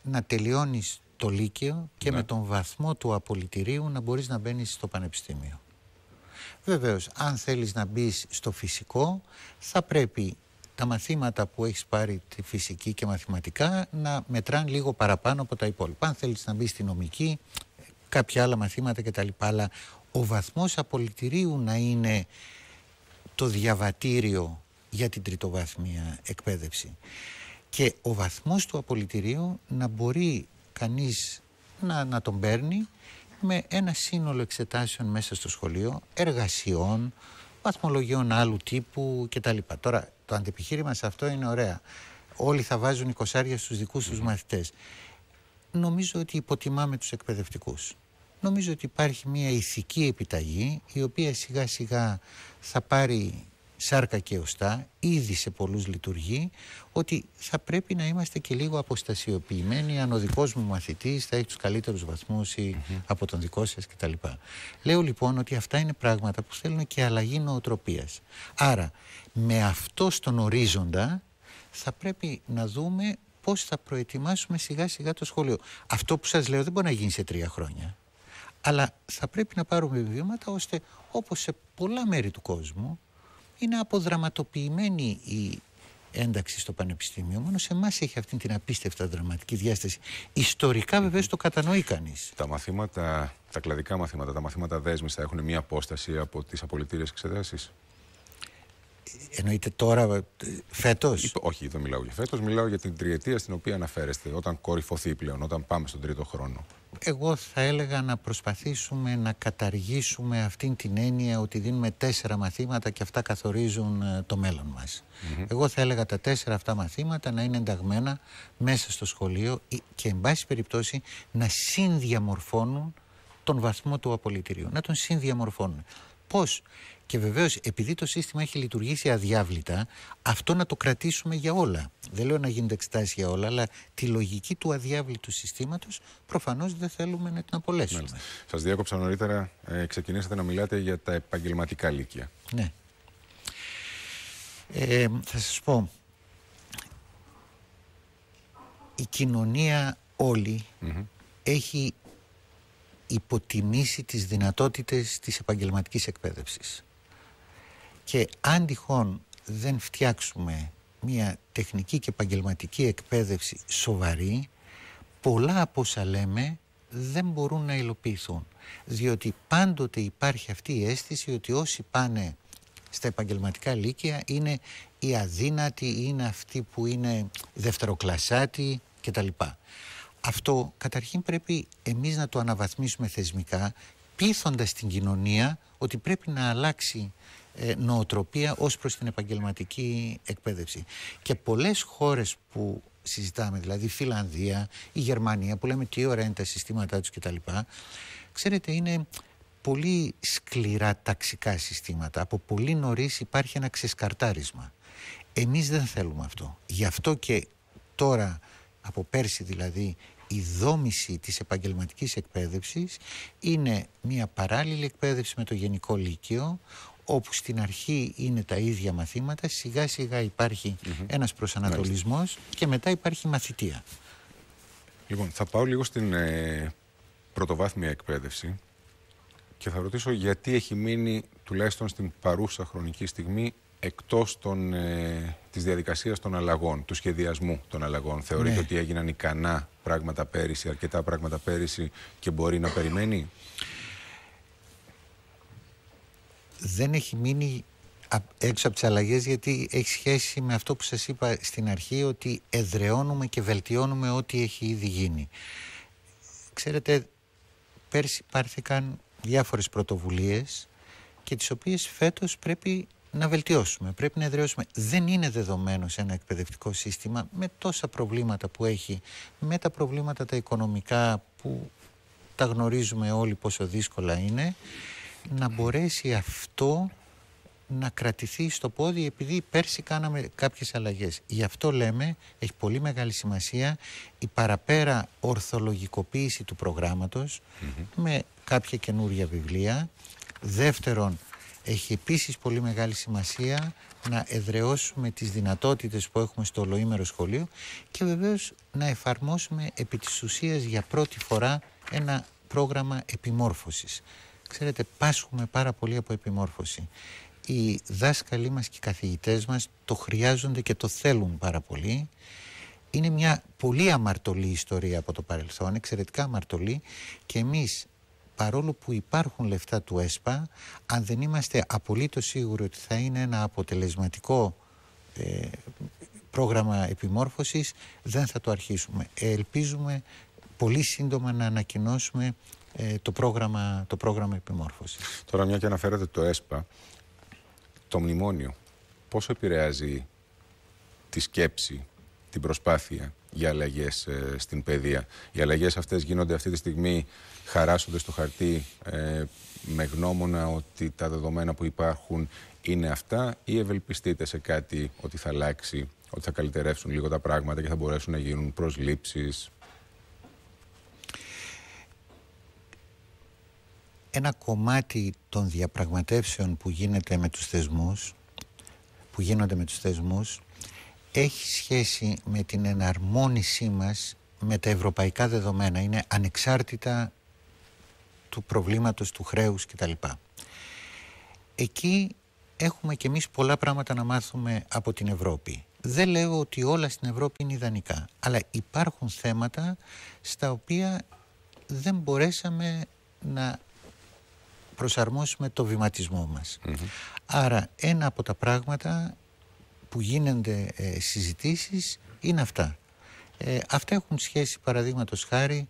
να τελειώνεις το Λύκειο και ναι. με τον βαθμό του απολυτηρίου να μπορείς να μπαίνεις στο πανεπιστήμιο. Βεβαίως, αν θέλεις να μπεις στο φυσικό, θα πρέπει τα μαθήματα που έχεις πάρει τη φυσική και μαθηματικά να μετράνε λίγο παραπάνω από τα υπόλοιπα. Αν θέλεις να μπεις στη νομική, κάποια άλλα μαθήματα κτλ. Αλλά ο βαθμός απολυτηρίου να είναι το διαβατήριο για την τριτοβάθμια εκπαίδευση. Και ο βαθμός του απολυτηρίου να μπορεί κανείς να, να τον παίρνει με ένα σύνολο εξετάσεων μέσα στο σχολείο, εργασιών, βαθμολογιών άλλου τύπου κτλ. Τώρα το αντιπιχείρημα σε αυτό είναι ωραία. Όλοι θα βάζουν εικοσάρια στους δικούς τους μαθητές. Νομίζω ότι υποτιμάμε τους εκπαιδευτικούς. Νομίζω ότι υπάρχει μια ηθική επιταγή η οποία σιγά σιγά θα πάρει σάρκα και οστά, ήδη σε πολλούς λειτουργεί, ότι θα πρέπει να είμαστε και λίγο αποστασιοποιημένοι αν ο δικός μου μαθητής θα έχει τους καλύτερους βαθμούς από τον δικό σας κτλ. Λέω λοιπόν ότι αυτά είναι πράγματα που θέλουν και αλλαγή νοοτροπίας. Άρα με αυτό στον ορίζοντα θα πρέπει να δούμε πώς θα προετοιμάσουμε σιγά σιγά το σχολείο. Αυτό που σας λέω δεν μπορεί να γίνει σε τρία χρόνια. Αλλά θα πρέπει να πάρουμε βήματα ώστε όπως σε πολλά μέρη του κόσμου είναι αποδραματοποιημένη η ένταξη στο πανεπιστήμιο. Μόνο σε εμάς έχει αυτή την απίστευτα δραματική διάσταση. Ιστορικά βεβαίω το κατανοεί κανείς. Τα μαθήματα, τα κλαδικά μαθήματα, τα μαθήματα δέσμης θα έχουν μία απόσταση από τις απολυτήριες εξετάσεις; Εννοείται τώρα, φέτος; όχι, δεν μιλάω για φέτος, μιλάω για την τριετία στην οποία αναφέρεστε, όταν κορυφωθεί πλέον, όταν πάμε στον τρίτο χρόνο. Εγώ θα έλεγα να προσπαθήσουμε να καταργήσουμε αυτήν την έννοια ότι δίνουμε τέσσερα μαθήματα και αυτά καθορίζουν ε, το μέλλον μας. Εγώ θα έλεγα τα τέσσερα αυτά μαθήματα να είναι ενταγμένα μέσα στο σχολείο και εν πάση περιπτώσει να συνδιαμορφώνουν τον βαθμό του απολυτηρίου, να τον συνδιαμορφώνουν. Πώς; Και βεβαίως, επειδή το σύστημα έχει λειτουργήσει αδιάβλητα, αυτό να το κρατήσουμε για όλα. Δεν λέω να γίνονται εξετάσεις για όλα, αλλά τη λογική του αδιάβλητου συστήματος προφανώς δεν θέλουμε να την απολέσουμε. Σας διάκοψα νωρίτερα, ε, ξεκινήσατε να μιλάτε για τα επαγγελματικά λύκεια. Ναι. Ε, θα σας πω, η κοινωνία όλη έχει υποτιμήσει τις δυνατότητες της επαγγελματικής εκπαίδευσης. Και αν τυχόν δεν φτιάξουμε μια τεχνική και επαγγελματική εκπαίδευση σοβαρή, πολλά από όσα λέμε δεν μπορούν να υλοποιηθούν. Διότι πάντοτε υπάρχει αυτή η αίσθηση ότι όσοι πάνε στα επαγγελματικά λύκεια είναι οι αδύνατοι, είναι αυτοί που είναι δευτεροκλασσάτοι κτλ. Αυτό καταρχήν πρέπει εμείς να το αναβαθμίσουμε θεσμικά, πείθοντας την κοινωνία ότι πρέπει να αλλάξει ε, νοοτροπία ως προς την επαγγελματική εκπαίδευση. Και πολλές χώρες που συζητάμε, δηλαδή η Φιλανδία, η Γερμανία, που λέμε τι ωραία είναι τα συστήματά τους κτλ. Ξέρετε, είναι πολύ σκληρά ταξικά συστήματα. Από πολύ νωρίς υπάρχει ένα ξεσκαρτάρισμα. Εμείς δεν θέλουμε αυτό. Γι' αυτό και τώρα, από πέρσι δηλαδή, η δόμηση της επαγγελματικής εκπαίδευσης είναι μια παράλληλη εκπαίδευση με το Γενικό Λύκειο όπου στην αρχή είναι τα ίδια μαθήματα, σιγά σιγά υπάρχει mm-hmm. ένας προσανατολισμός και μετά υπάρχει μαθητεία. Λοιπόν, θα πάω λίγο στην ε, πρωτοβάθμια εκπαίδευση και θα ρωτήσω γιατί έχει μείνει τουλάχιστον στην παρούσα χρονική στιγμή εκτός των, ε, της διαδικασίας των αλλαγών, του σχεδιασμού των αλλαγών. Θεωρείτε ναι. ότι έγιναν ικανά πράγματα πέρυσι, αρκετά πράγματα πέρυσι και μπορεί να περιμένει; Δεν έχει μείνει έξω από τις αλλαγές γιατί έχει σχέση με αυτό που σας είπα στην αρχή ότι εδραιώνουμε και βελτιώνουμε ό,τι έχει ήδη γίνει. Ξέρετε, πέρσι πάρθηκαν διάφορες πρωτοβουλίες και τις οποίες φέτος πρέπει να βελτιώσουμε, πρέπει να εδραιώσουμε. Δεν είναι δεδομένο σε ένα εκπαιδευτικό σύστημα με τόσα προβλήματα που έχει, με τα προβλήματα τα οικονομικά που τα γνωρίζουμε όλοι πόσο δύσκολα είναι, να μπορέσει αυτό να κρατηθεί στο πόδι επειδή πέρσι κάναμε κάποιες αλλαγές. Γι' αυτό λέμε, έχει πολύ μεγάλη σημασία η παραπέρα ορθολογικοποίηση του προγράμματος με κάποια καινούρια βιβλία. Δεύτερον, έχει επίσης πολύ μεγάλη σημασία να εδραιώσουμε τις δυνατότητες που έχουμε στο ολοήμερο σχολείο και βεβαίως να εφαρμόσουμε επί της ουσίας για πρώτη φορά ένα πρόγραμμα επιμόρφωσης. Ξέρετε, πάσχουμε πάρα πολύ από επιμόρφωση. Οι δάσκαλοι μας και οι καθηγητές μας το χρειάζονται και το θέλουν πάρα πολύ. Είναι μια πολύ αμαρτωλή ιστορία από το παρελθόν, εξαιρετικά αμαρτωλή και εμείς παρόλο που υπάρχουν λεφτά του ΕΣΠΑ, αν δεν είμαστε απολύτως σίγουροι ότι θα είναι ένα αποτελεσματικό ε, πρόγραμμα επιμόρφωσης, δεν θα το αρχίσουμε. Ελπίζουμε πολύ σύντομα να ανακοινώσουμε ε, το, πρόγραμμα, το πρόγραμμα επιμόρφωσης. Τώρα μια και αναφέρατε το ΕΣΠΑ, το μνημόνιο πόσο επηρεάζει τη σκέψη, την προσπάθεια για αλλαγές ε, στην παιδεία; Οι αλλαγές αυτές γίνονται αυτή τη στιγμή, χαράσσονται στο χαρτί ε, με γνώμονα ότι τα δεδομένα που υπάρχουν είναι αυτά, ή ευελπιστείτε σε κάτι ότι θα αλλάξει, ότι θα καλυτερεύσουν λίγο τα πράγματα και θα μπορέσουν να γίνουν προσλήψεις; Ένα κομμάτι των διαπραγματεύσεων που γίνεται με τους θεσμούς, που γίνονται με τους θεσμούς, έχει σχέση με την εναρμόνισή μας με τα ευρωπαϊκά δεδομένα. Είναι ανεξάρτητα του προβλήματος του χρέους κτλ. Εκεί έχουμε και εμείς πολλά πράγματα να μάθουμε από την Ευρώπη. Δεν λέω ότι όλα στην Ευρώπη είναι ιδανικά, αλλά υπάρχουν θέματα στα οποία δεν μπορέσαμε να προσαρμόσουμε το βηματισμό μας. Άρα ένα από τα πράγματα που γίνονται ε, συζητήσεις είναι αυτά. Ε, αυτά έχουν σχέση παραδείγματος χάρη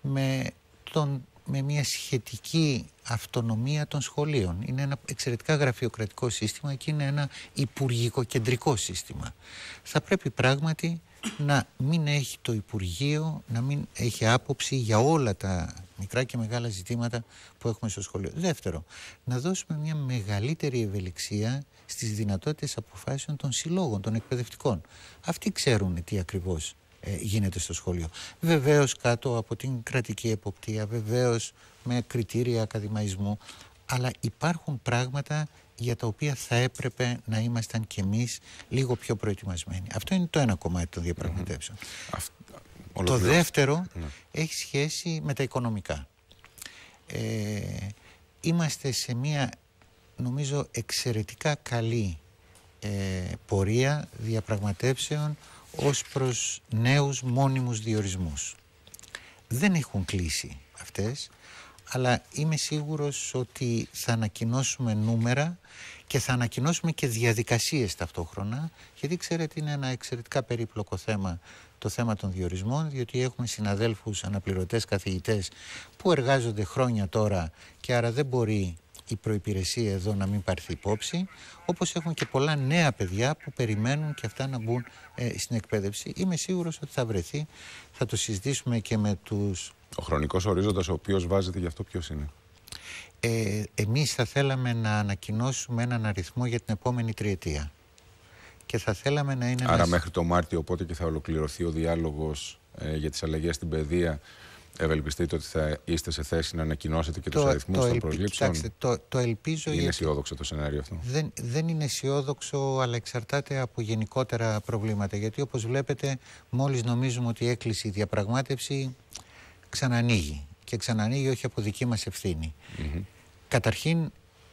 με, τον, με μια σχετική αυτονομία των σχολείων. Είναι ένα εξαιρετικά γραφειοκρατικό σύστημα και είναι ένα υπουργικό κεντρικό σύστημα. Θα πρέπει πράγματι να μην έχει το Υπουργείο, να μην έχει άποψη για όλα τα μικρά και μεγάλα ζητήματα που έχουμε στο σχολείο. Δεύτερο, να δώσουμε μια μεγαλύτερη ευελιξία στις δυνατότητες αποφάσεων των συλλόγων, των εκπαιδευτικών. Αυτοί ξέρουν τι ακριβώς ε, γίνεται στο σχολείο. Βεβαίως κάτω από την κρατική εποπτεία, βεβαίως με κριτήρια ακαδημαϊσμού, αλλά υπάρχουν πράγματα για τα οποία θα έπρεπε να ήμασταν κι εμείς λίγο πιο προετοιμασμένοι. Αυτό είναι το ένα κομμάτι των διαπραγματεύσεων. Το δεύτερο ναι. έχει σχέση με τα οικονομικά. Ε, είμαστε σε μια νομίζω εξαιρετικά καλή ε, πορεία διαπραγματεύσεων ως προς νέους μόνιμους διορισμούς. Δεν έχουν κλείσει αυτές, αλλά είμαι σίγουρος ότι θα ανακοινώσουμε νούμερα και θα ανακοινώσουμε και διαδικασίες ταυτόχρονα, γιατί ξέρετε είναι ένα εξαιρετικά περίπλοκο θέμα το θέμα των διορισμών, διότι έχουμε συναδέλφους αναπληρωτές καθηγητές που εργάζονται χρόνια τώρα και άρα δεν μπορεί η προϋπηρεσία εδώ να μην πάρθει υπόψη, όπως έχουν και πολλά νέα παιδιά που περιμένουν και αυτά να μπουν ε, στην εκπαίδευση. Είμαι σίγουρος ότι θα βρεθεί, θα το συζητήσουμε και με τους... Ο χρονικός ορίζοντας ο οποίος βάζεται γι' αυτό ποιος είναι; Ε, εμείς θα θέλαμε να ανακοινώσουμε έναν αριθμό για την επόμενη τριετία. Και θα θέλαμε να είναι... Άρα μέχρι το Μάρτιο οπότε και θα ολοκληρωθεί ο διάλογος ε, για τις αλλαγές στην παιδεία Ευελπιστείτε ότι θα είστε σε θέση να ανακοινώσετε και τους αριθμούς των ελπι... προσλήψεων. Κοιτάξτε, το, το ελπίζω. Είναι αισιόδοξο το σενάριο αυτό. Δεν, δεν είναι αισιόδοξο, αλλά εξαρτάται από γενικότερα προβλήματα. Γιατί όπως βλέπετε, μόλις νομίζουμε ότι έκλεισε η διαπραγμάτευση, ξανανοίγει. Και ξανανοίγει όχι από δική μας ευθύνη. Καταρχήν,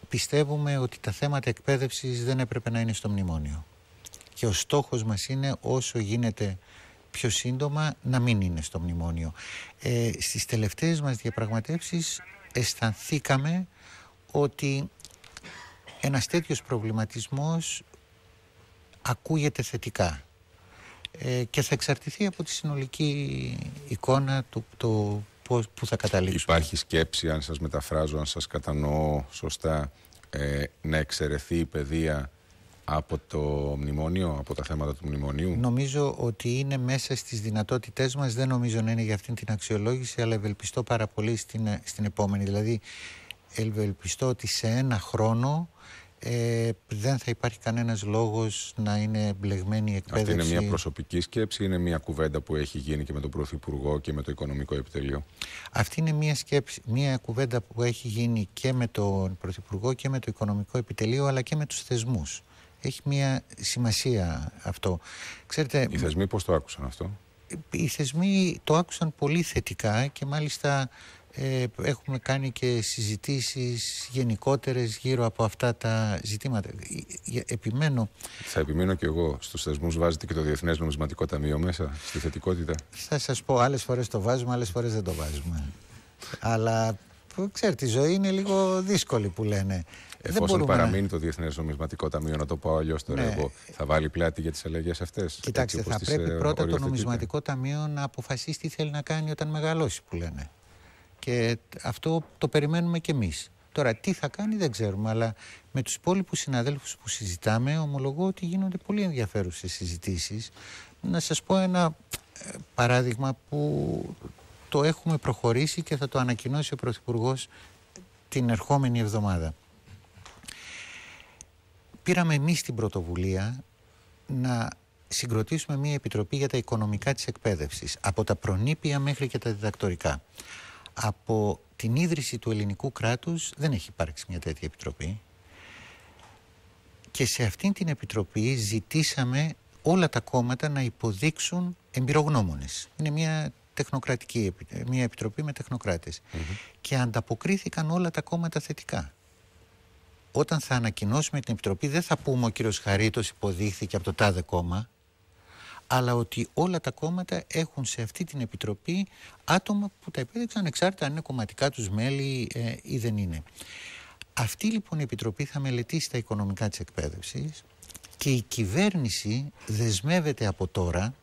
πιστεύουμε ότι τα θέματα εκπαίδευσης δεν έπρεπε να είναι στο μνημόνιο. Και ο στόχος μας είναι όσο γίνεται πιο σύντομα να μην είναι στο μνημόνιο. Ε, στις τελευταίες μας διαπραγματεύσεις αισθανθήκαμε ότι ένας τέτοιος προβληματισμός ακούγεται θετικά ε, και θα εξαρτηθεί από τη συνολική εικόνα του το πώς, που θα καταλήξουμε. Υπάρχει σκέψη, αν σας μεταφράζω, αν σας κατανοώ σωστά, ε, να εξαιρεθεί η παιδεία από το μνημόνιο, από τα θέματα του μνημονίου; Νομίζω ότι είναι μέσα στις δυνατότητές μας, δεν νομίζω να είναι για αυτήν την αξιολόγηση, αλλά ευελπιστώ πάρα πολύ στην, στην επόμενη. Δηλαδή, ευελπιστώ ότι σε ένα χρόνο ε, δεν θα υπάρχει κανένας λόγος να είναι μπλεγμένη η εκπαίδευση. Αυτή είναι μια προσωπική σκέψη, είναι μια κουβέντα που έχει γίνει και με τον Πρωθυπουργό και με το Οικονομικό Επιτελείο; Αυτή είναι μια, σκέψη, μια κουβέντα που έχει γίνει και με τον Πρωθυπουργό και με το Οικονομικό Επιτελείο αλλά και με τους θεσμούς έχει μια σημασία αυτό. Ξέρετε, οι θεσμοί πώς το άκουσαν αυτό; Οι θεσμοί το άκουσαν πολύ θετικά και μάλιστα ε, έχουμε κάνει και συζητήσεις γενικότερες γύρω από αυτά τα ζητήματα. Ε, επιμένω... Θα επιμείνω και εγώ. Στους θεσμούς βάζετε και το Διεθνές Νομισματικό Ταμείο μέσα, στη θετικότητα. Θα σας πω, άλλες φορές το βάζουμε, άλλες φορές δεν το βάζουμε. Αλλά ξέρετε, η ζωή είναι λίγο δύσκολη που λένε. Εφόσον παραμείνει να... το Διεθνές Νομισματικό Ταμείο, να το πω αλλιώς τώρα ναι. εγώ, θα βάλει πλάτη για τις αλλαγές αυτές. Κοιτάξτε, θα πρέπει ε, πρώτα το Νομισματικό Ταμείο να αποφασίσει τι θέλει να κάνει όταν μεγαλώσει, που λένε. Και αυτό το περιμένουμε κι εμείς. Τώρα, τι θα κάνει δεν ξέρουμε, αλλά με τους υπόλοιπους συναδέλφους που συζητάμε, ομολογώ ότι γίνονται πολύ ενδιαφέρουσες συζητήσεις. Να σας πω ένα ε, παράδειγμα που το έχουμε προχωρήσει και θα το ανακοινώσει ο Πρωθυπουργός την ερχόμενη εβδομάδα πήραμε εμείς την πρωτοβουλία να συγκροτήσουμε μια επιτροπή για τα οικονομικά της εκπαίδευσης, από τα προνήπια μέχρι και τα διδακτορικά. Από την ίδρυση του ελληνικού κράτους δεν έχει υπάρξει μια τέτοια επιτροπή και σε αυτήν την επιτροπή ζητήσαμε όλα τα κόμματα να υποδείξουν εμπειρογνώμονες. Είναι μια τεχνοκρατική μια επιτροπή με τεχνοκράτες. Και ανταποκρίθηκαν όλα τα κόμματα θετικά όταν θα ανακοινώσουμε την Επιτροπή δεν θα πούμε ο κύριος Χαρίτος υποδείχθηκε από το τάδε κόμμα αλλά ότι όλα τα κόμματα έχουν σε αυτή την Επιτροπή άτομα που τα επέδειξαν ανεξάρτητα αν είναι κομματικά τους μέλη ε, ή δεν είναι. Αυτή λοιπόν η Επιτροπή θα μελετήσει τα οικονομικά της εκπαίδευσης και η κυβέρνηση δεσμεύεται από τώρα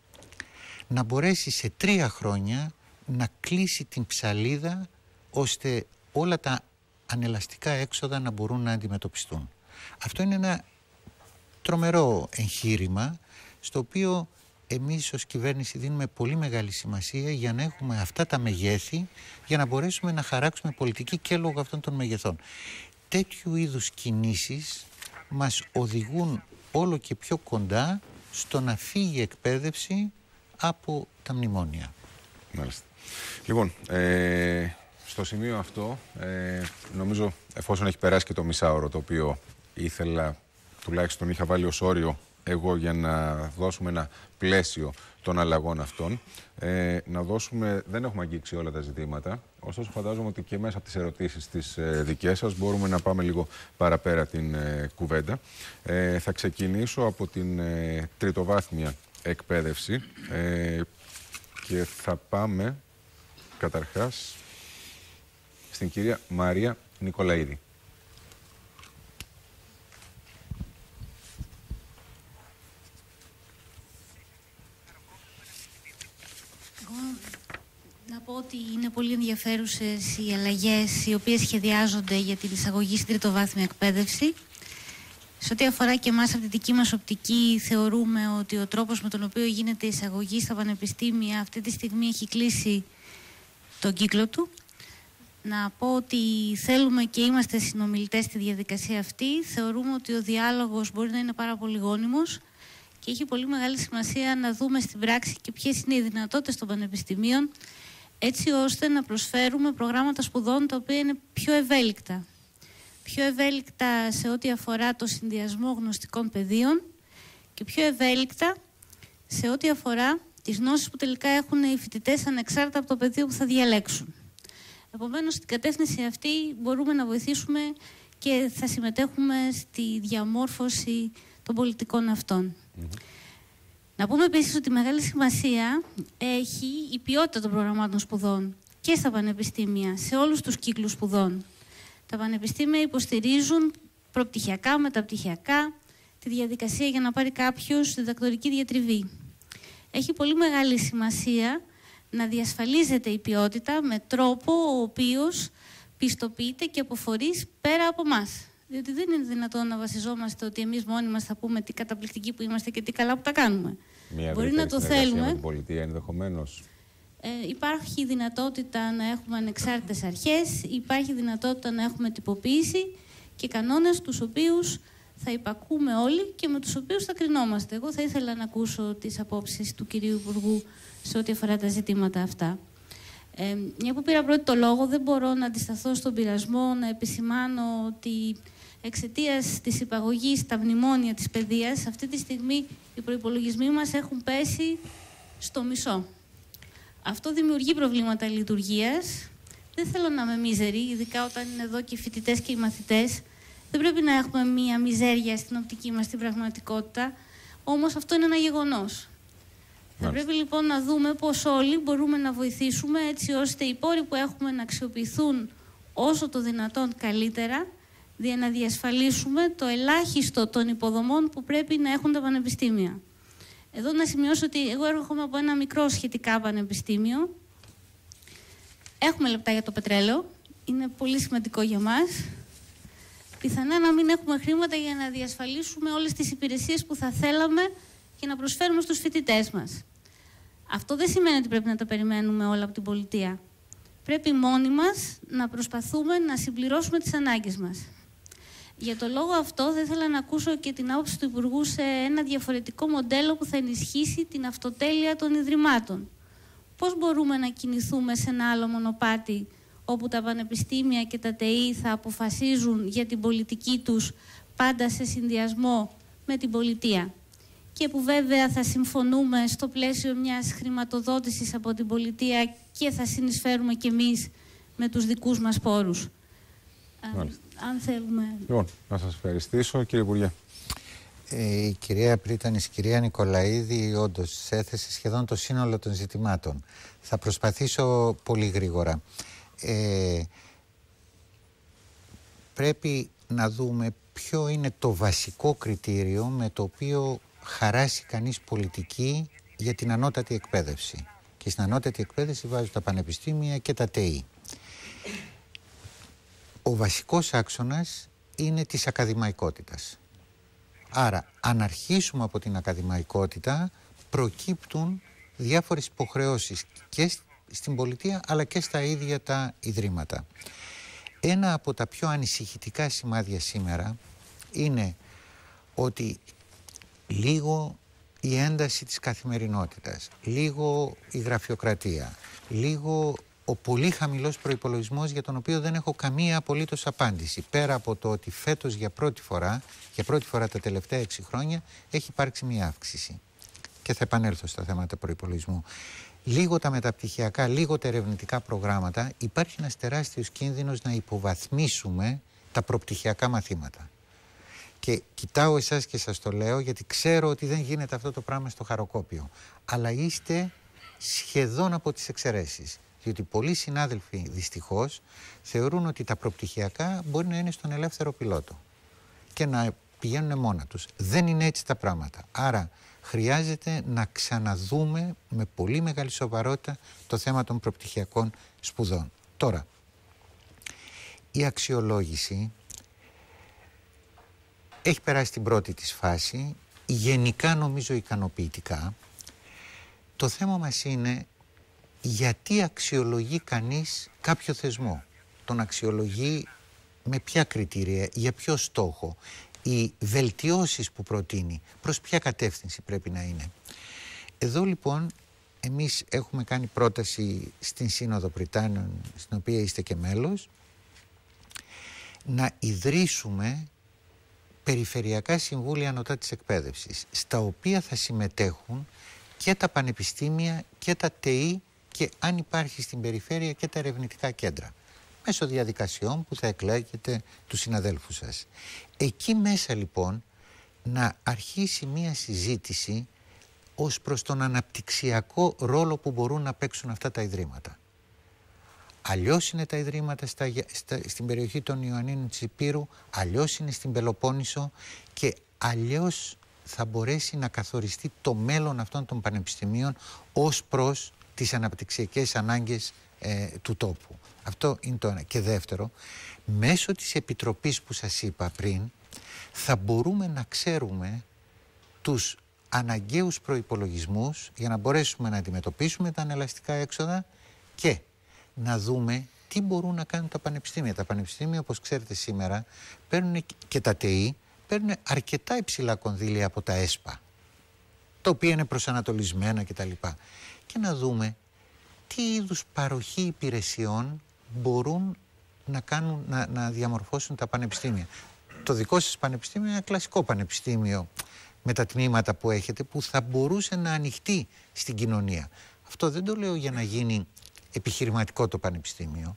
να μπορέσει σε τρία χρόνια να κλείσει την ψαλίδα ώστε όλα τα ανελαστικά έξοδα να μπορούν να αντιμετωπιστούν. Αυτό είναι ένα τρομερό εγχείρημα στο οποίο εμείς ως κυβέρνηση δίνουμε πολύ μεγάλη σημασία για να έχουμε αυτά τα μεγέθη για να μπορέσουμε να χαράξουμε πολιτική και λόγω αυτών των μεγεθών. Τέτοιου είδους κινήσεις μας οδηγούν όλο και πιο κοντά στο να φύγει η εκπαίδευση από τα μνημόνια. Μάλιστα. Λοιπόν, ε, στο σημείο αυτό, ε, νομίζω εφόσον έχει περάσει και το μισάωρο το οποίο ήθελα, τουλάχιστον είχα βάλει ως όριο εγώ για να δώσουμε ένα πλαίσιο των αλλαγών αυτών. Ε, να δώσουμε, δεν έχουμε αγγίξει όλα τα ζητήματα, ωστόσο φαντάζομαι ότι και μέσα από τις ερωτήσεις τις ε, δικές σας μπορούμε να πάμε λίγο παραπέρα την ε, κουβέντα. Ε, θα ξεκινήσω από την ε, τριτοβάθμια εκπαίδευση ε, και θα πάμε καταρχάς στην κυρία Μαρία Νικολαίδη. να πω ότι είναι πολύ ενδιαφέρουσες οι αλλαγές οι οποίες σχεδιάζονται για την εισαγωγή στην τριτοβάθμια εκπαίδευση. Σε ό,τι αφορά και εμάς από την δική μας οπτική θεωρούμε ότι ο τρόπος με τον οποίο γίνεται η εισαγωγή στα πανεπιστήμια αυτή τη στιγμή έχει κλείσει τον κύκλο του. Να πω ότι θέλουμε και είμαστε συνομιλητές στη διαδικασία αυτή. Θεωρούμε ότι ο διάλογος μπορεί να είναι πάρα πολύ γόνιμος και έχει πολύ μεγάλη σημασία να δούμε στην πράξη και ποιες είναι οι δυνατότητες των πανεπιστημίων έτσι ώστε να προσφέρουμε προγράμματα σπουδών τα οποία είναι πιο ευέλικτα. Πιο ευέλικτα σε ό,τι αφορά το συνδυασμό γνωστικών πεδίων και πιο ευέλικτα σε ό,τι αφορά τις γνώσεις που τελικά έχουν οι φοιτητές ανεξάρτητα από το πεδίο που θα διαλέξουν. Επομένως, στην κατεύθυνση αυτή μπορούμε να βοηθήσουμε και θα συμμετέχουμε στη διαμόρφωση των πολιτικών αυτών. Να πούμε επίσης ότι μεγάλη σημασία έχει η ποιότητα των προγραμμάτων σπουδών και στα πανεπιστήμια, σε όλους τους κύκλους σπουδών. Τα πανεπιστήμια υποστηρίζουν προπτυχιακά, μεταπτυχιακά, τη διαδικασία για να πάρει κάποιος διδακτορική διατριβή. Έχει πολύ μεγάλη σημασία να διασφαλίζεται η ποιότητα με τρόπο ο οποίος πιστοποιείται και αποφορείς πέρα από εμάς. Διότι δεν είναι δυνατόν να βασιζόμαστε ότι εμείς μόνοι μας θα πούμε τι καταπληκτικοί που είμαστε και τι καλά που τα κάνουμε. Μια Μπορεί να το θέλουμε. Με την πολιτεία ενδεχομένως. Ε, υπάρχει δυνατότητα να έχουμε ανεξάρτητες αρχές, υπάρχει δυνατότητα να έχουμε τυποποίηση και κανόνες τους οποίους θα υπακούμε όλοι και με τους οποίους θα κρινόμαστε. Εγώ θα ήθελα να ακούσω τις απόψεις του κυρίου Υπουργού σε ό,τι αφορά τα ζητήματα αυτά. Ε, μια που πήρα πρώτη το λόγο, δεν μπορώ να αντισταθώ στον πειρασμό να επισημάνω ότι εξαιτίας της υπαγωγής στα μνημόνια της παιδείας, αυτή τη στιγμή οι προπολογισμοί μας έχουν πέσει στο μισό. Αυτό δημιουργεί προβλήματα λειτουργίας. Δεν θέλω να είμαι μίζερη, ειδικά όταν είναι εδώ και οι φοιτητές και οι μαθητές. Δεν πρέπει να έχουμε μία μιζέρια στην οπτική μας την πραγματικότητα. Όμως αυτό είναι ένα γεγονός. Θα πρέπει λοιπόν να δούμε πώς όλοι μπορούμε να βοηθήσουμε έτσι ώστε οι πόροι που έχουμε να αξιοποιηθούν όσο το δυνατόν καλύτερα για να διασφαλίσουμε το ελάχιστο των υποδομών που πρέπει να έχουν τα πανεπιστήμια. Εδώ να σημειώσω ότι εγώ έρχομαι από ένα μικρό σχετικά πανεπιστήμιο. Έχουμε λεπτά για το πετρέλαιο. Είναι πολύ σημαντικό για μας. Πιθανά να μην έχουμε χρήματα για να διασφαλίσουμε όλες τις υπηρεσίες που θα θέλαμε και να προσφέρουμε στους φοιτητές μας. Αυτό δεν σημαίνει ότι πρέπει να τα περιμένουμε όλα από την πολιτεία. Πρέπει μόνοι μας να προσπαθούμε να συμπληρώσουμε τις ανάγκες μας. Για το λόγο αυτό θα ήθελα να ακούσω και την άποψη του Υπουργού σε ένα διαφορετικό μοντέλο που θα ενισχύσει την αυτοτέλεια των Ιδρυμάτων. Πώς μπορούμε να κινηθούμε σε ένα άλλο μονοπάτι όπου τα πανεπιστήμια και τα ΤΕΗ θα αποφασίζουν για την πολιτική τους πάντα σε συνδυασμό με την πολιτεία; Και που βέβαια θα συμφωνούμε στο πλαίσιο μιας χρηματοδότησης από την πολιτεία και θα συνεισφέρουμε κι εμείς με τους δικούς μας πόρους. Αν θέλουμε... Λοιπόν, να σας ευχαριστήσω κύριε Υπουργέ. Ε, η κυρία Πρίτανης, η κυρία Νικολαίδη, όντως έθεσε σχεδόν το σύνολο των ζητημάτων. Θα προσπαθήσω πολύ γρήγορα. Ε, πρέπει να δούμε ποιο είναι το βασικό κριτήριο με το οποίο χαράσει κανείς πολιτική για την ανώτατη εκπαίδευση. Και στην ανώτατη εκπαίδευση βάζουν τα πανεπιστήμια και τα ΤΕΗ. Ο βασικός άξονας είναι της ακαδημαϊκότητας. Άρα, αν αρχίσουμε από την ακαδημαϊκότητα, προκύπτουν διάφορες υποχρεώσεις και στην πολιτεία αλλά και στα ίδια τα ιδρύματα. Ένα από τα πιο ανησυχητικά σημάδια σήμερα είναι ότι λίγο η ένταση της καθημερινότητας, λίγο η γραφειοκρατία, λίγο ο πολύ χαμηλός προϋπολογισμός για τον οποίο δεν έχω καμία απολύτως απάντηση. Πέρα από το ότι φέτος για πρώτη φορά, για πρώτη φορά τα τελευταία έξι χρόνια, έχει υπάρξει μια αύξηση. Και θα επανέλθω στα θέματα προϋπολογισμού. Λίγο τα μεταπτυχιακά, λίγο τα ερευνητικά προγράμματα, υπάρχει ένας τεράστιος κίνδυνος να υποβαθμίσουμε τα προπτυχιακά μαθήματα. Και κοιτάω εσάς και σας το λέω γιατί ξέρω ότι δεν γίνεται αυτό το πράγμα στο χαροκόπιο. Αλλά είστε σχεδόν από τις εξαιρέσεις. Διότι πολλοί συνάδελφοι δυστυχώς θεωρούν ότι τα προπτυχιακά μπορεί να είναι στον ελεύθερο πιλότο και να πηγαίνουν μόνα τους. Δεν είναι έτσι τα πράγματα. Άρα χρειάζεται να ξαναδούμε με πολύ μεγάλη σοβαρότητα το θέμα των προπτυχιακών σπουδών. Τώρα, η αξιολόγηση έχει περάσει την πρώτη της φάση, γενικά νομίζω ικανοποιητικά. Το θέμα μας είναι γιατί αξιολογεί κανείς κάποιο θεσμό. Τον αξιολογεί με ποια κριτήρια, για ποιο στόχο, οι βελτιώσεις που προτείνει, προς ποια κατεύθυνση πρέπει να είναι. Εδώ λοιπόν εμείς έχουμε κάνει πρόταση στην Σύνοδο Πριτάνων, στην οποία είστε και μέλος, να ιδρύσουμε περιφερειακά συμβούλια ανωτά της εκπαίδευσης, στα οποία θα συμμετέχουν και τα πανεπιστήμια και τα ΤΕΗ και αν υπάρχει στην περιφέρεια και τα ερευνητικά κέντρα μέσω διαδικασιών που θα εκλέγετε τους συναδέλφους σας. Εκεί μέσα λοιπόν να αρχίσει μία συζήτηση ως προς τον αναπτυξιακό ρόλο που μπορούν να παίξουν αυτά τα ιδρύματα. Αλλιώς είναι τα ιδρύματα στα, στην περιοχή των Ιωαννίνων της Υπήρου, αλλιώς είναι στην Πελοπόννησο και αλλιώς θα μπορέσει να καθοριστεί το μέλλον αυτών των πανεπιστημίων ως προς τις αναπτυξιακές ανάγκες ε, του τόπου. Αυτό είναι το ένα. Και δεύτερο, μέσω της επιτροπής που σας είπα πριν, θα μπορούμε να ξέρουμε τους αναγκαίους προϋπολογισμούς για να μπορέσουμε να αντιμετωπίσουμε τα ανελαστικά έξοδα και να δούμε τι μπορούν να κάνουν τα πανεπιστήμια. Τα πανεπιστήμια, όπως ξέρετε σήμερα, παίρνουν και τα ΤΕΗ, παίρνουν αρκετά υψηλά κονδύλια από τα ΕΣΠΑ, τα οποία είναι προσανατολισμένα κτλ. Και να δούμε τι είδους παροχή υπηρεσιών μπορούν να, κάνουν, να, να διαμορφώσουν τα πανεπιστήμια. Το δικό σας πανεπιστήμιο είναι ένα κλασικό πανεπιστήμιο με τα τμήματα που έχετε που θα μπορούσε να ανοιχτεί στην κοινωνία. Αυτό δεν το λέω για να γίνει επιχειρηματικό το πανεπιστήμιο.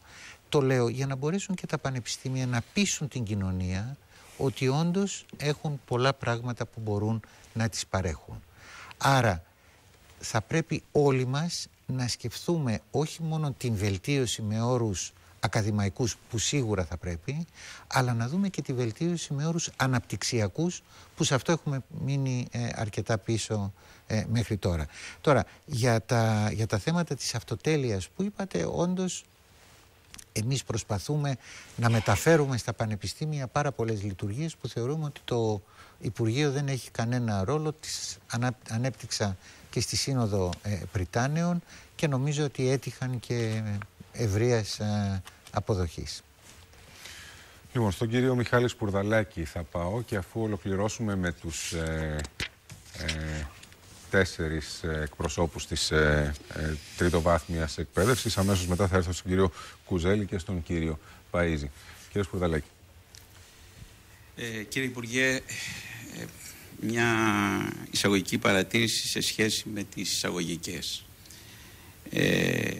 Το λέω για να μπορέσουν και τα πανεπιστήμια να πείσουν την κοινωνία ότι όντως έχουν πολλά πράγματα που μπορούν να τις παρέχουν. Άρα θα πρέπει όλοι μας να σκεφτούμε όχι μόνο την βελτίωση με όρους ακαδημαϊκούς που σίγουρα θα πρέπει, αλλά να δούμε και τη βελτίωση με όρους αναπτυξιακούς που σε αυτό έχουμε μείνει ε, αρκετά πίσω ε, μέχρι τώρα. Τώρα, για τα, για τα θέματα της αυτοτέλειας που είπατε, όντως εμείς προσπαθούμε να μεταφέρουμε στα πανεπιστήμια πάρα πολλές λειτουργίες που θεωρούμε ότι το Υπουργείο δεν έχει κανένα ρόλο. Τις ανέπτυξα και στη Σύνοδο ε, Πριτάνεων και νομίζω ότι έτυχαν και ευρείας ε, αποδοχής. Λοιπόν, στον κύριο Μιχάλη Σπουρδαλάκη θα πάω και αφού ολοκληρώσουμε με τους ε, ε, τέσσερις ε, εκπροσώπους της ε, ε, τριτοβάθμιας εκπαίδευσης, αμέσως μετά θα έρθω στον κύριο Κουζέλη και στον κύριο Παΐζη. Κύριε Σπουρδαλάκη. Ε, κύριε Υπουργέ, μια εισαγωγική παρατήρηση σε σχέση με τις εισαγωγικές. Ε,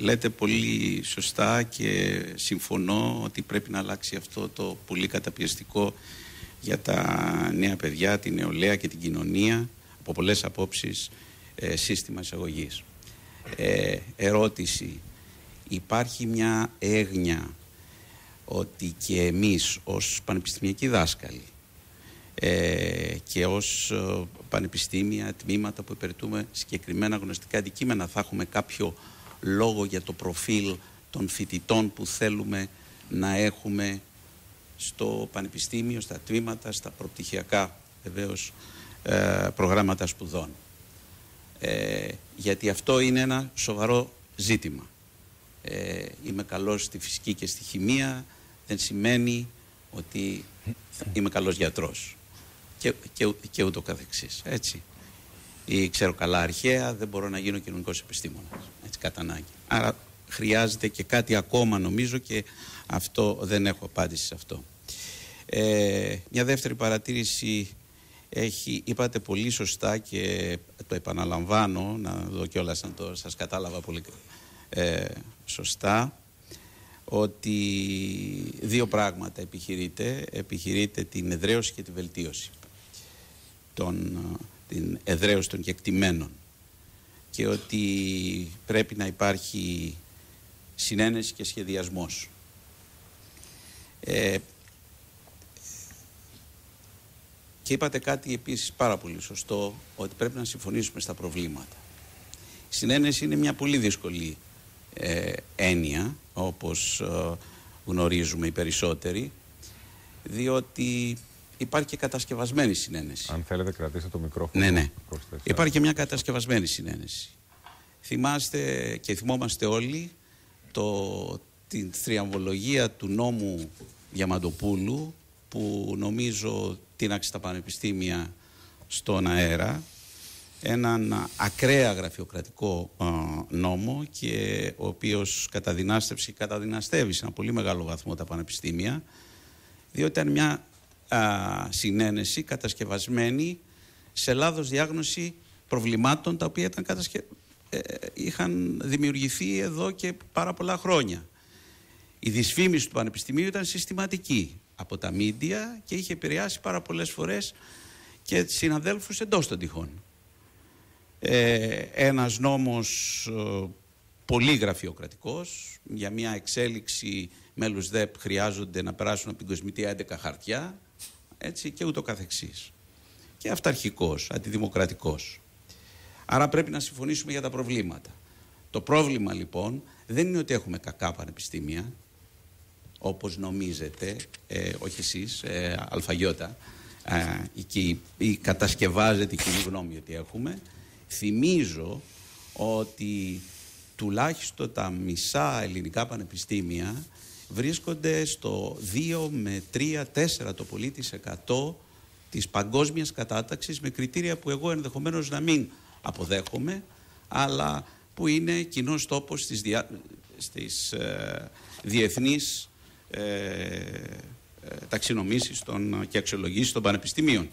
λέτε πολύ σωστά και συμφωνώ ότι πρέπει να αλλάξει αυτό το πολύ καταπιεστικό για τα νέα παιδιά, την νεολαία και την κοινωνία από πολλές απόψεις ε, σύστημα εισαγωγής. Ε, ερώτηση. Υπάρχει μια έγνοια ότι και εμείς ως πανεπιστημιακοί δάσκαλοι ε, και ως ε, πανεπιστήμια, τμήματα που υπηρετούμε συγκεκριμένα γνωστικά αντικείμενα θα έχουμε κάποιο λόγο για το προφίλ των φοιτητών που θέλουμε να έχουμε στο πανεπιστήμιο, στα τμήματα, στα προπτυχιακά βεβαίως ε, προγράμματα σπουδών. Ε, γιατί αυτό είναι ένα σοβαρό ζήτημα. Ε, είμαι καλός στη φυσική και στη χημεία, δεν σημαίνει ότι είμαι καλός γιατρός και, και, και ούτω καθεξής. Έτσι. Ή ξέρω καλά αρχαία, δεν μπορώ να γίνω κοινωνικός επιστήμονας. Έτσι, κατά ανάγκη. Άρα χρειάζεται και κάτι ακόμα νομίζω και αυτό δεν έχω απάντηση σε αυτό. Ε, μια δεύτερη παρατήρηση έχει, είπατε πολύ σωστά και το επαναλαμβάνω, να δω κιόλας αν το σας κατάλαβα πολύ ε, σωστά, ότι δύο πράγματα επιχειρείτε. Επιχειρείτε την εδραίωση και τη βελτίωση. Των, την εδραίωση των κεκτημένων. Και ότι πρέπει να υπάρχει συνένεση και σχεδιασμός. Ε, και είπατε κάτι επίσης πάρα πολύ σωστό, ότι πρέπει να συμφωνήσουμε στα προβλήματα. Η συνένεση είναι μια πολύ δύσκολη ε, έννοια, όπως ε, γνωρίζουμε οι περισσότεροι, διότι υπάρχει και κατασκευασμένη συνένεση. Αν θέλετε κρατήστε το μικρόφωνο. Ναι, ναι. Υπάρχει και μια κατασκευασμένη συνένεση. Θυμάστε και θυμόμαστε όλοι το, την θριαμβολογία του νόμου Διαμαντοπούλου που νομίζω τίναξε τα πανεπιστήμια στον αέρα έναν ακραία γραφειοκρατικό νόμο και ο οποίος καταδυνάστευσε και καταδυναστεύει σε ένα πολύ μεγάλο βαθμό τα πανεπιστήμια διότι ήταν μια συνένεση κατασκευασμένη σε λάθος διάγνωση προβλημάτων τα οποία ήταν κατασκε... Ε, είχαν δημιουργηθεί εδώ και πάρα πολλά χρόνια. Η δυσφήμιση του Πανεπιστημίου ήταν συστηματική από τα μίντια και είχε επηρεάσει πάρα πολλές φορές και συναδέλφους εντός των τυχών. Ε, ένας νόμος ε, πολύ γραφειοκρατικός, για μια εξέλιξη μέλους ΔΕΠ χρειάζονται να περάσουν από την κοσμητεία 11 χαρτιά, έτσι και ούτω καθεξής. Και αυταρχικός, αντιδημοκρατικός. Άρα πρέπει να συμφωνήσουμε για τα προβλήματα. Το πρόβλημα λοιπόν δεν είναι ότι έχουμε κακά πανεπιστήμια, όπως νομίζετε, ε, όχι εσείς, ε, αλφαγιώτα, ε, και η, κατασκευάζεται η κοινή γνώμη ότι έχουμε. Θυμίζω ότι τουλάχιστον τα μισά ελληνικά πανεπιστήμια βρίσκονται στο 2 με 3, 4 το πολύ της εκατό της παγκόσμιας κατάταξης με κριτήρια που εγώ ενδεχομένως να μην αποδέχομαι αλλά που είναι κοινός τόπος στις, δια... στις ε, διεθνείς ε, ε, ταξινομήσεις των, και αξιολογήσεις των πανεπιστημίων.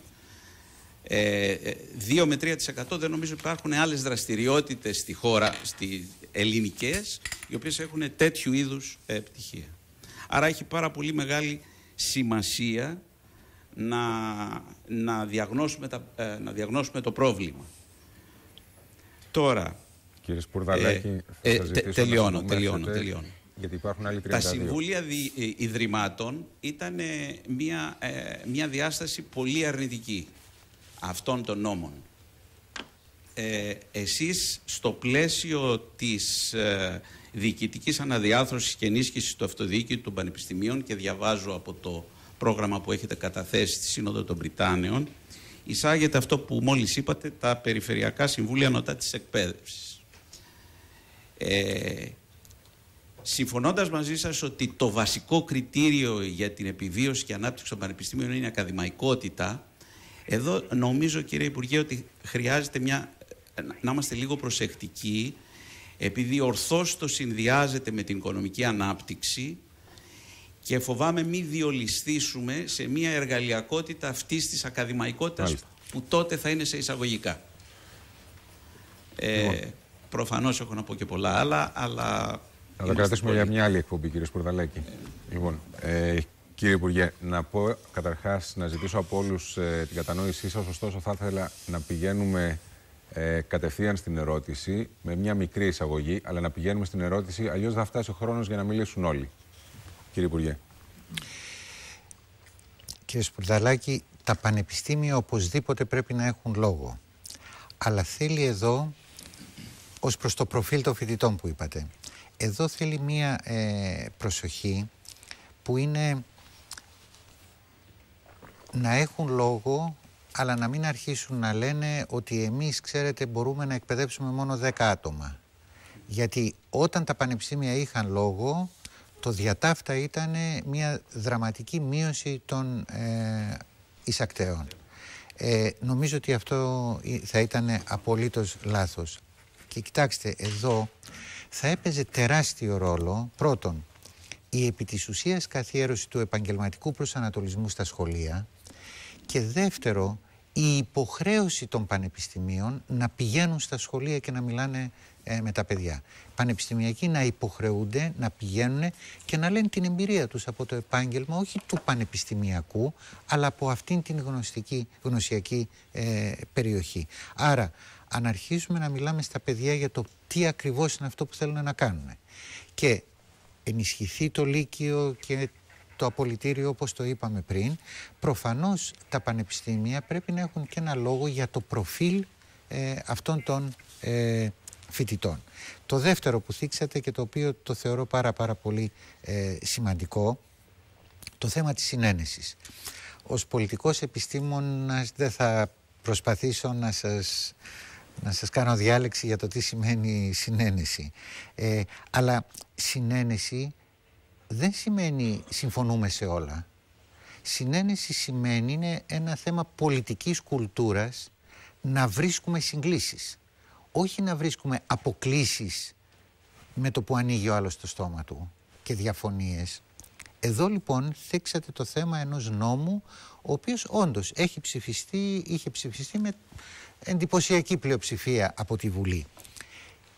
Ε, 2 με 3% δεν νομίζω υπάρχουν άλλες δραστηριότητες στη χώρα, στις ελληνικές, οι οποίες έχουν τέτοιου είδους επιτυχία. Άρα έχει πάρα πολύ μεγάλη σημασία να, να, διαγνώσουμε, τα, να διαγνώσουμε το πρόβλημα. Τώρα... Κύριε Σπουρδαλάκη, ε, ε, τελειώνω, τελειώνω, τελειώνω. Γιατί υπάρχουν άλλοι 32. Τα συμβούλια δι, ε, ιδρυμάτων ήταν μια, μια διάσταση πολύ αρνητική αυτών των νόμων. Ε, εσείς στο πλαίσιο της ε, διοικητικής αναδιάθρωσης και ενίσχυσης του αυτοδιοίκητου των πανεπιστημίων και διαβάζω από το πρόγραμμα που έχετε καταθέσει στη Σύνοδο των Βρυτάνεων εισάγεται αυτό που μόλις είπατε, τα Περιφερειακά Συμβούλια Νοτά της Εκπαίδευσης. Ε, συμφωνώντας μαζί σας ότι το βασικό κριτήριο για την επιβίωση και ανάπτυξη των πανεπιστήμιων είναι η ακαδημαϊκότητα, εδώ νομίζω κύριε Υπουργέ ότι χρειάζεται μια, να είμαστε λίγο προσεκτικοί επειδή ορθώς το συνδυάζεται με την οικονομική ανάπτυξη και φοβάμαι μη διολυστήσουμε σε μια εργαλειακότητα αυτής της ακαδημαϊκότητας που τότε θα είναι σε εισαγωγικά. Ε, λοιπόν. Προφανώς έχω να πω και πολλά άλλα, αλλά... Θα τα κρατήσουμε για μια άλλη εκπομπή, κύριε Σπουρδαλάκη. Ε. Λοιπόν, ε, κύριε Υπουργέ, να πω καταρχάς να ζητήσω από όλους ε, την κατανόησή σας, ωστόσο θα ήθελα να πηγαίνουμε ε, κατευθείαν στην ερώτηση, με μια μικρή εισαγωγή, αλλά να πηγαίνουμε στην ερώτηση, αλλιώς θα φτάσει ο χρόνος για να μιλήσουν όλοι. Κύριε Υπουργέ. Κύριε Σπουρδαλάκη, τα πανεπιστήμια οπωσδήποτε πρέπει να έχουν λόγο. Αλλά θέλει εδώ, ως προς το προφίλ των φοιτητών που είπατε, εδώ θέλει μία ε, προσοχή που είναι να έχουν λόγο αλλά να μην αρχίσουν να λένε ότι εμείς, ξέρετε, μπορούμε να εκπαιδεύσουμε μόνο 10 άτομα. Γιατί όταν τα πανεπιστήμια είχαν λόγο, το διατάφτα ήταν μια δραματική μείωση των ε, εισακτέων. Ε, νομίζω ότι αυτό θα ήταν απολύτως λάθος. Και κοιτάξτε, εδώ θα έπαιζε τεράστιο ρόλο, πρώτον, η επί της ουσίας καθιέρωση του επαγγελματικού προσανατολισμού στα σχολεία και δεύτερο, η υποχρέωση των πανεπιστημίων να πηγαίνουν στα σχολεία και να μιλάνε ε, με τα παιδιά. Πανεπιστημιακοί να υποχρεούνται να πηγαίνουν και να λένε την εμπειρία τους από το επάγγελμα, όχι του πανεπιστημιακού, αλλά από αυτήν την γνωστική, γνωσιακή ε, περιοχή. Άρα, αν αρχίσουμε να μιλάμε στα παιδιά για το τι ακριβώς είναι αυτό που θέλουν να κάνουν και ενισχυθεί το Λύκειο και το απολυτήριο όπως το είπαμε πριν, προφανώς τα πανεπιστήμια πρέπει να έχουν και ένα λόγο για το προφίλ ε, αυτών των ε, φοιτητών. Το δεύτερο που θίξατε και το οποίο το θεωρώ πάρα πάρα πολύ ε, σημαντικό, το θέμα της συνένεσης. Ως πολιτικός επιστήμονας δεν θα προσπαθήσω να σας, να σας κάνω διάλεξη για το τι σημαίνει συνένεση. Ε, αλλά συνένεση δεν σημαίνει συμφωνούμε σε όλα. Συνένεση σημαίνει είναι ένα θέμα πολιτικής κουλτούρας να βρίσκουμε συγκλήσεις. Όχι να βρίσκουμε αποκλήσεις με το που ανοίγει ο άλλος το στόμα του και διαφωνίες. Εδώ λοιπόν θίξατε το θέμα ενός νόμου ο οποίος όντως έχει ψηφιστεί, είχε ψηφιστεί με εντυπωσιακή πλειοψηφία από τη Βουλή.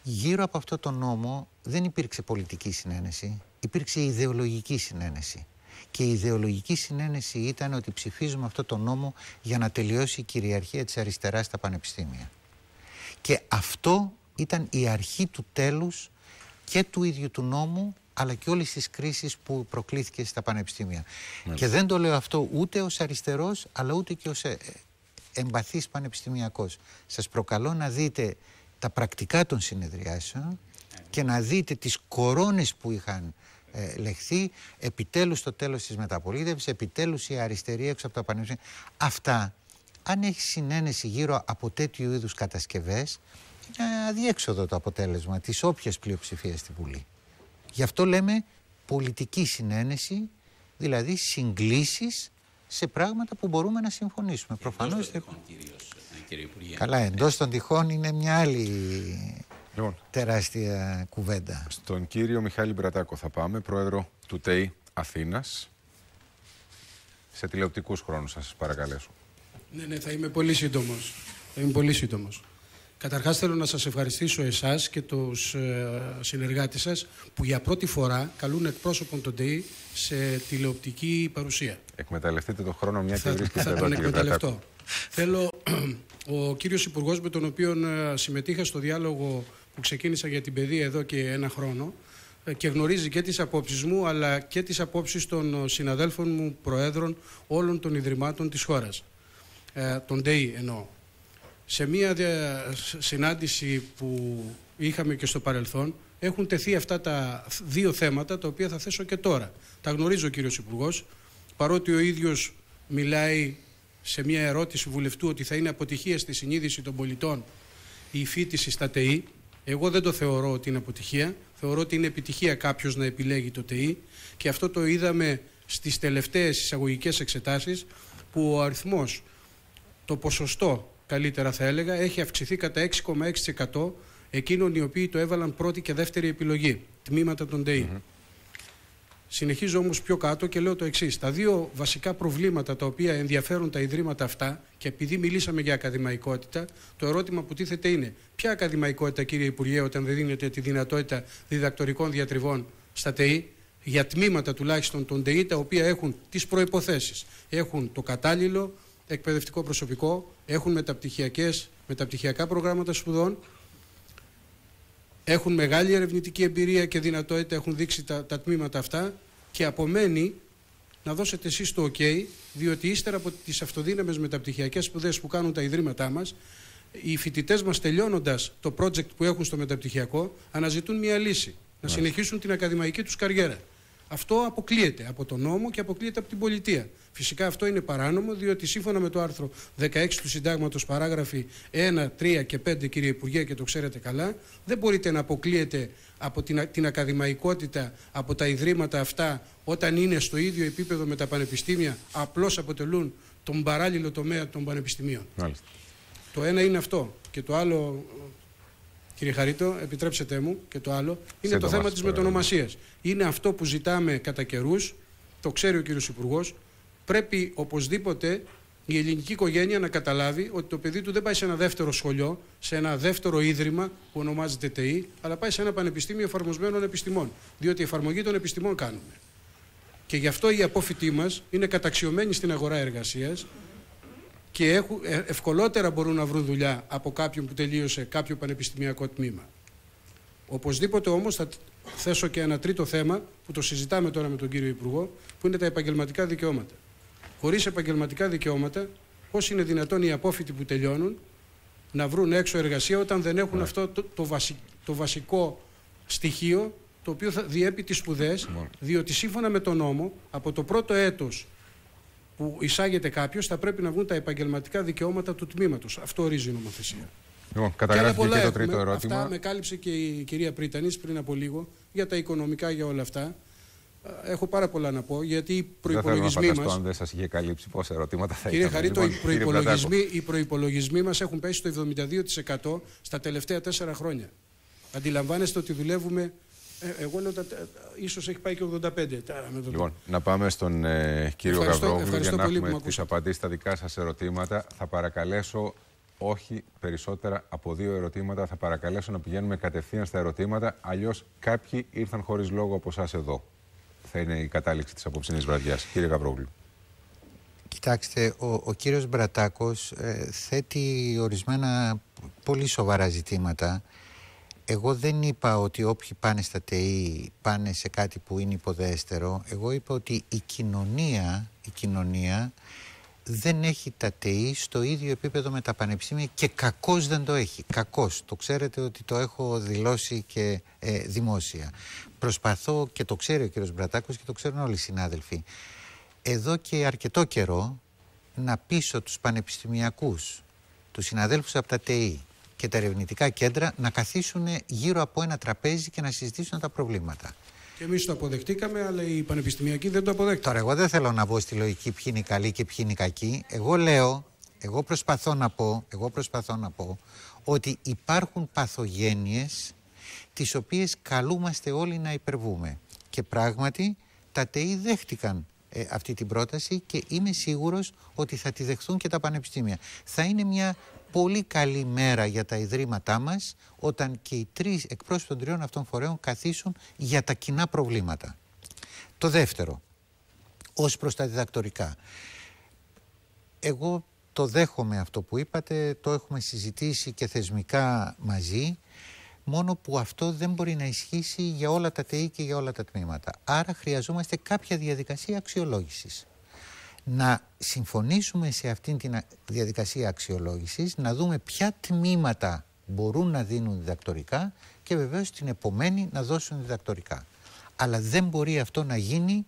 Γύρω από αυτό το νόμο δεν υπήρξε πολιτική συνένεση, υπήρξε ιδεολογική συνένεση. Και η ιδεολογική συνένεση ήταν ότι ψηφίζουμε αυτό το νόμο για να τελειώσει η κυριαρχία της αριστεράς στα πανεπιστήμια. Και αυτό ήταν η αρχή του τέλους και του ίδιου του νόμου αλλά και όλης της κρίσης που προκλήθηκε στα πανεπιστήμια. Και δεν το λέω αυτό ούτε ως αριστερός αλλά ούτε και ως ε, εμπαθής πανεπιστημιακός. Σας προκαλώ να δείτε τα πρακτικά των συνεδριάσεων και να δείτε τις κορώνες που είχαν ε, λεχθεί επιτέλους στο τέλος της μεταπολίτευσης, επιτέλους η αριστερή έξω από τα πανεπιστήμια. Αυτά, αν έχει συνένεση γύρω από τέτοιου είδους κατασκευές, είναι αδιέξοδο το αποτέλεσμα της όποιας πλειοψηφίας στην Βουλή. Γι' αυτό λέμε πολιτική συνένεση, δηλαδή συγκλήσεις σε πράγματα που μπορούμε να συμφωνήσουμε. Προφανώς... Καλά, εντός των τυχών είναι μια άλλη Λοιπόν, τεράστια κουβέντα. Στον κύριο Μιχάλη Μπρατάκο θα πάμε, πρόεδρο του ΤΕΙ Αθήνας. Σε τηλεοπτικούς χρόνους θα σας παρακαλέσω. Ναι, ναι, θα είμαι πολύ σύντομος. Θα είμαι πολύ σύντομος. Καταρχάς θέλω να σας ευχαριστήσω εσάς και τους ε, συνεργάτες σας που για πρώτη φορά καλούν εκπρόσωπον τον ΤΕΙ σε τηλεοπτική παρουσία. Εκμεταλλευτείτε τον χρόνο μια και βρίσκεται εδώ. Θα τον εκμεταλλευτώ. Θέλω ο κύριος Υπουργός με τον οποίο ε, συμμετείχα στο διάλογο που ξεκίνησα για την παιδεία εδώ και ένα χρόνο ε, και γνωρίζει και τις απόψεις μου αλλά και τις απόψεις των ε, συναδέλφων μου προέδρων όλων των Ιδρυμάτων της χώρας. Ε, τον ΔΕΗ εννοώ. Σε μία συνάντηση που είχαμε και στο παρελθόν έχουν τεθεί αυτά τα δύο θέματα τα οποία θα θέσω και τώρα. Τα γνωρίζω ο κύριος Υπουργός, παρότι ο ίδιος μιλάει σε μια ερώτηση βουλευτού ότι θα είναι αποτυχία στη συνείδηση των πολιτών η φίτηση στα ΤΕΗ. Εγώ δεν το θεωρώ ότι είναι αποτυχία. Θεωρώ ότι είναι επιτυχία κάποιος να επιλέγει το ΤΕΗ και αυτό το είδαμε στις τελευταίες εισαγωγικές εξετάσεις που ο αριθμός, το ποσοστό καλύτερα θα έλεγα, έχει αυξηθεί κατά 6,6% εκείνων οι οποίοι το έβαλαν πρώτη και δεύτερη επιλογή, τμήματα των ΤΕΗ. Συνεχίζω όμως πιο κάτω και λέω το εξής. Τα δύο βασικά προβλήματα τα οποία ενδιαφέρουν τα ιδρύματα αυτά, και επειδή μιλήσαμε για ακαδημαϊκότητα, το ερώτημα που τίθεται είναι ποια ακαδημαϊκότητα, κύριε Υπουργέ, όταν δεν δίνετε τη δυνατότητα διδακτορικών διατριβών στα ΤΕΗ, για τμήματα τουλάχιστον των ΤΕΗ, τα οποία έχουν τις προποθέσει. Έχουν το κατάλληλο εκπαιδευτικό προσωπικό, έχουν μεταπτυχιακές, μεταπτυχιακά προγράμματα σπουδών, έχουν μεγάλη ερευνητική εμπειρία και δυνατότητα, έχουν δείξει τα, τα τμήματα αυτά και απομένει να δώσετε εσείς το OK, διότι ύστερα από τις αυτοδύναμες μεταπτυχιακές σπουδές που κάνουν τα ιδρύματά μας, οι φοιτητές μας τελειώνοντας το project που έχουν στο μεταπτυχιακό, αναζητούν μια λύση. Να συνεχίσουν την ακαδημαϊκή τους καριέρα. Αυτό αποκλείεται από τον νόμο και αποκλείεται από την πολιτεία. Φυσικά αυτό είναι παράνομο, διότι σύμφωνα με το άρθρο 16 του Συντάγματος, παράγραφοι 1, 3 και 5, κύριε Υπουργέ, και το ξέρετε καλά, δεν μπορείτε να αποκλείετε από την, την ακαδημαϊκότητα από τα ιδρύματα αυτά όταν είναι στο ίδιο επίπεδο με τα πανεπιστήμια, απλώς αποτελούν τον παράλληλο τομέα των πανεπιστημίων. Μάλιστα. Το ένα είναι αυτό. Και το άλλο, κύριε Χαρίτο, επιτρέψτε μου, και το άλλο, είναι το θέμα της μετονομασίας. Είναι αυτό που ζητάμε κατά καιρούς, το ξέρει ο κύριος Υπουργός. πρέπει οπωσδήποτε η ελληνική οικογένεια να καταλάβει ότι το παιδί του δεν πάει σε ένα δεύτερο σχολείο, σε ένα δεύτερο ίδρυμα που ονομάζεται ΤΕΗ, αλλά πάει σε ένα πανεπιστήμιο εφαρμοσμένων επιστημών. Διότι η εφαρμογή των επιστημών κάνουμε. Και γι' αυτό οι απόφοιτοί μας είναι καταξιωμένοι στην αγορά εργασίας και έχουν, ε, ευκολότερα μπορούν να βρουν δουλειά από κάποιον που τελείωσε κάποιο πανεπιστημιακό τμήμα. Οπωσδήποτε όμως θα θέσω και ένα τρίτο θέμα που το συζητάμε τώρα με τον κύριο Υπουργό, που είναι τα επαγγελματικά δικαιώματα. Χωρίς επαγγελματικά δικαιώματα, πώς είναι δυνατόν οι απόφοιτοι που τελειώνουν να βρουν έξω εργασία όταν δεν έχουν ναι. αυτό το, το, βασικό στοιχείο το οποίο θα διέπει τις σπουδές, ναι. διότι σύμφωνα με τον νόμο, από το πρώτο έτος που εισάγεται κάποιος, θα πρέπει να βγουν τα επαγγελματικά δικαιώματα του τμήματος. Αυτό ορίζει η νομοθεσία. Λοιπόν, καταγράφηκε και, και το τρίτο ερώτημα. Αυτά με κάλυψε και η κυρία Πρίτανης πριν από λίγο για τα οικονομικά, για όλα αυτά. Έχω πάρα πολλά να πω γιατί οι προπολογισμοί μα. αν δεν σας είχε καλύψει πόσα ερωτήματα θα Κύριε Χαρίτο, λοιπόν, οι προπολογισμοί μας έχουν πέσει στο 72% στα τελευταία τέσσερα χρόνια. Αντιλαμβάνεστε ότι δουλεύουμε ε, εγώ λέω ότι ίσως έχει πάει και 85. Λοιπόν, να πάμε στον ε, κύριο Γαβρόγλου για να έχουμε τις απαντήσεις στα δικά σας ερωτήματα. Θα παρακαλέσω όχι περισσότερα από δύο ερωτήματα. Θα παρακαλέσω να πηγαίνουμε κατευθείαν στα ερωτήματα. Αλλιώς κάποιοι ήρθαν χωρίς λόγο από εσάς εδώ. Θα είναι η κατάληξη της απόψινής βραδιάς. Κύριε Γαβρόγλου. Κοιτάξτε, ο, ο κύριος Μπρατάκος ε, θέτει ορισμένα πολύ σοβαρά ζητήματα εγώ δεν είπα ότι όποιοι πάνε στα ΤΕΗ πάνε σε κάτι που είναι υποδέστερο. Εγώ είπα ότι η κοινωνία, η κοινωνία δεν έχει τα ΤΕΗ στο ίδιο επίπεδο με τα πανεπιστήμια και κακώς δεν το έχει. Κακώς. Το ξέρετε ότι το έχω δηλώσει και ε, δημόσια. Προσπαθώ και το ξέρει ο κύριος Μπρατάκος και το ξέρουν όλοι οι συνάδελφοι. Εδώ και αρκετό καιρό να πείσω τους πανεπιστημιακούς, τους συναδέλφους από τα ΤΕΗ, και τα ερευνητικά κέντρα να καθίσουν γύρω από ένα τραπέζι και να συζητήσουν τα προβλήματα. Και εμείς το αποδεχτήκαμε, αλλά οι πανεπιστημιακοί δεν το αποδέχτηκαν. Τώρα, εγώ δεν θέλω να μπω στη λογική ποιοι είναι οι καλοί και ποιοι είναι οι κακοί. Εγώ λέω, εγώ προσπαθώ να πω, εγώ προσπαθώ να πω ότι υπάρχουν παθογένειες τις οποίες καλούμαστε όλοι να υπερβούμε. Και πράγματι τα ΤΕΗ δέχτηκαν ε, αυτή την πρόταση και είμαι σίγουρος ότι θα τη δεχθούν και τα πανεπιστήμια. Θα είναι μια πολύ καλή μέρα για τα ιδρύματά μας όταν και οι τρεις εκπρόσωποι των τριών αυτών φορέων καθίσουν για τα κοινά προβλήματα. Το δεύτερο, ως προς τα διδακτορικά. Εγώ το δέχομαι αυτό που είπατε, το έχουμε συζητήσει και θεσμικά μαζί, μόνο που αυτό δεν μπορεί να ισχύσει για όλα τα ΤΕΗ και για όλα τα τμήματα. Άρα χρειαζόμαστε κάποια διαδικασία αξιολόγησης να συμφωνήσουμε σε αυτήν τη διαδικασία αξιολόγησης, να δούμε ποια τμήματα μπορούν να δίνουν διδακτορικά και βεβαίως την επομένη να δώσουν διδακτορικά. Αλλά δεν μπορεί αυτό να γίνει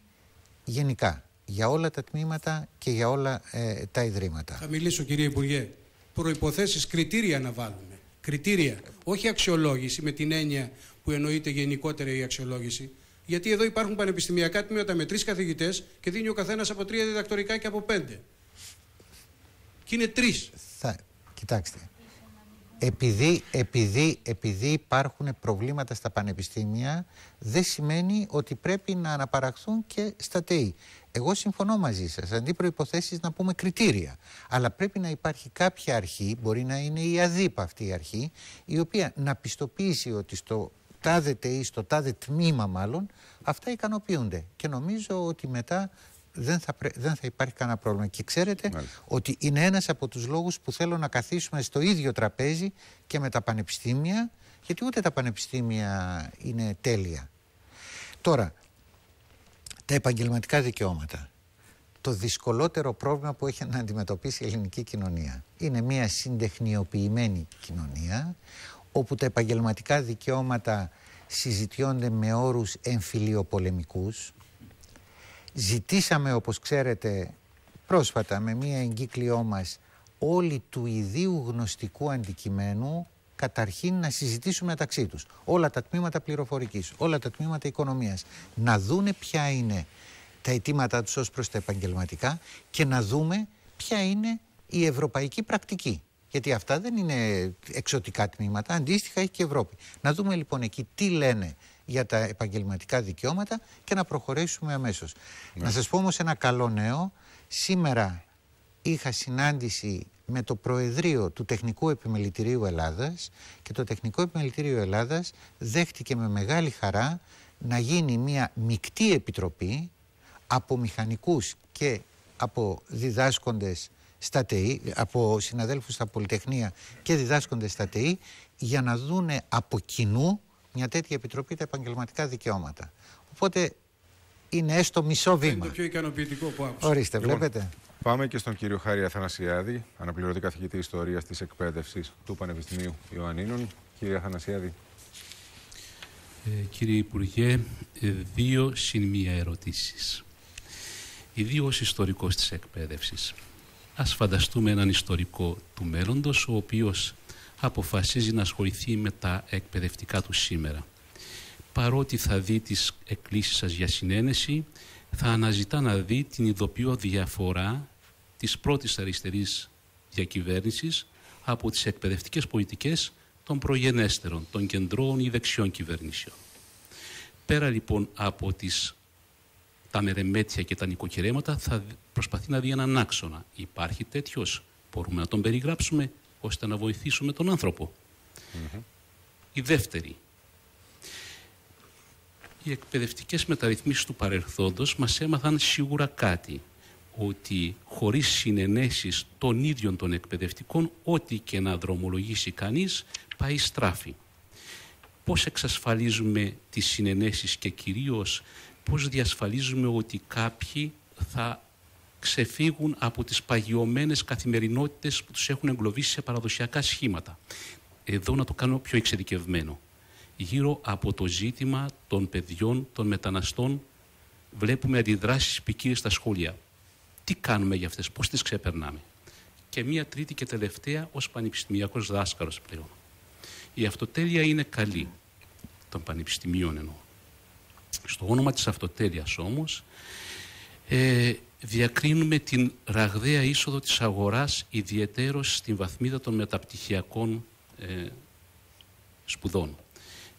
γενικά για όλα τα τμήματα και για όλα ε, τα ιδρύματα. Θα μιλήσω κύριε Υπουργέ. Προϋποθέσεις, κριτήρια να βάλουμε. Κριτήρια, όχι αξιολόγηση με την έννοια που εννοείται γενικότερα η αξιολόγηση, γιατί εδώ υπάρχουν πανεπιστημιακά τμήματα με τρεις καθηγητές και δίνει ο καθένας από τρία διδακτορικά και από πέντε. Και είναι τρεις. Θα... Κοιτάξτε. Επειδή, επειδή, επειδή υπάρχουν προβλήματα στα πανεπιστήμια, δεν σημαίνει ότι πρέπει να αναπαραχθούν και στα ΤΕΗ. Εγώ συμφωνώ μαζί σας. Αντί προποθέσει να πούμε κριτήρια. Αλλά πρέπει να υπάρχει κάποια αρχή, μπορεί να είναι η ΑΔΥΠ αυτή η αρχή, η οποία να πιστοποιήσει ότι στο τάδε ΤΕΗ, στο τάδε τμήμα μάλλον, αυτά ικανοποιούνται. Και νομίζω ότι μετά δεν θα, δεν θα υπάρχει κανένα πρόβλημα. Και ξέρετε ότι είναι ένας από τους λόγους που θέλω να καθίσουμε στο ίδιο τραπέζι και με τα πανεπιστήμια, γιατί ούτε τα πανεπιστήμια είναι τέλεια. Τώρα, τα επαγγελματικά δικαιώματα. το δυσκολότερο πρόβλημα που έχει να αντιμετωπίσει η ελληνική κοινωνία. Είναι μια συντεχνιοποιημένη κοινωνία όπου τα επαγγελματικά δικαιώματα συζητιώνται με όρους εμφυλιοπολεμικούς. Ζητήσαμε, όπως ξέρετε, πρόσφατα με μία εγκύκλειό μας όλοι του ιδίου γνωστικού αντικειμένου καταρχήν να συζητήσουμε μεταξύ τους όλα τα τμήματα πληροφορικής, όλα τα τμήματα οικονομίας να δούνε ποια είναι τα αιτήματά τους ως προς τα επαγγελματικά και να δούμε ποια είναι η ευρωπαϊκή πρακτική. Γιατί αυτά δεν είναι εξωτικά τμήματα, αντίστοιχα έχει και η Ευρώπη. Να δούμε λοιπόν εκεί τι λένε για τα επαγγελματικά δικαιώματα και να προχωρήσουμε αμέσως. Ναι. Να σας πω όμως ένα καλό νέο. Σήμερα είχα συνάντηση με το Προεδρείο του Τεχνικού Επιμελητηρίου Ελλάδας και το Τεχνικό Επιμελητήριο Ελλάδας δέχτηκε με μεγάλη χαρά να γίνει μια μεικτή επιτροπή από μηχανικούς και από διδάσκοντες στα ΤΕΗ, από συναδέλφους στα Πολυτεχνία και διδάσκοντες στα ΤΕΗ για να δούνε από κοινού μια τέτοια επιτροπή τα επαγγελματικά δικαιώματα. Οπότε είναι έστω μισό βήμα. Είναι το πιο ικανοποιητικό που άκουσα. Ορίστε, λοιπόν, βλέπετε. Πάμε και στον κύριο Χάρη Αθανασιάδη, αναπληρωτή καθηγητή Ιστορίας της Εκπαίδευσης του Πανεπιστημίου Ιωαννίνων. Κύριε Αθανασιάδη. Ε, κύριε Υπουργέ, ε, δύο συν μία ερωτήσεις. Ιδίω ως ιστορικός της εκπαίδευσης. Ας φανταστούμε έναν ιστορικό του μέλλοντος, ο οποίος αποφασίζει να ασχοληθεί με τα εκπαιδευτικά του σήμερα. Παρότι θα δει τις εκκλήσεις σας για συνένεση, θα αναζητά να δει την ειδοποιώ διαφορά της πρώτης αριστερής διακυβέρνησης από τις εκπαιδευτικές πολιτικές των προγενέστερων, των κεντρών ή δεξιών κυβερνήσεων. Πέρα λοιπόν από τις, τα μερεμέτια και τα νοικοκυρέματα θα προσπαθεί να δει έναν άξονα. Υπάρχει τέτοιος, μπορούμε να τον περιγράψουμε ώστε να βοηθήσουμε τον άνθρωπο. Η δεύτερη, οι εκπαιδευτικές μεταρρυθμίσεις του παρελθόντος μας έμαθαν σίγουρα κάτι, ότι χωρίς συνενέσεις των ίδιων των εκπαιδευτικών, ό,τι και να δρομολογήσει κανείς, πάει στράφη. Πώς εξασφαλίζουμε τις συνενέσεις και κυρίως πώς διασφαλίζουμε ότι κάποιοι θα ξεφύγουν από τις παγιωμένες καθημερινότητες που τους έχουν εγκλωβίσει σε παραδοσιακά σχήματα. Εδώ να το κάνω πιο εξειδικευμένο. Γύρω από το ζήτημα των παιδιών, των μεταναστών, βλέπουμε αντιδράσεις ποικίλες στα σχολεία. Τι κάνουμε για αυτές, πώς τις ξεπερνάμε. Και μία τρίτη και τελευταία ως πανεπιστημιακός δάσκαλος πλέον. Η αυτοτέλεια είναι καλή, των πανεπιστημίων εννοώ. Στο όνομα της αυτοτέλειας όμως, ε, διακρίνουμε την ραγδαία είσοδο της αγοράς ιδιαιτέρως στην βαθμίδα των μεταπτυχιακών ε, σπουδών.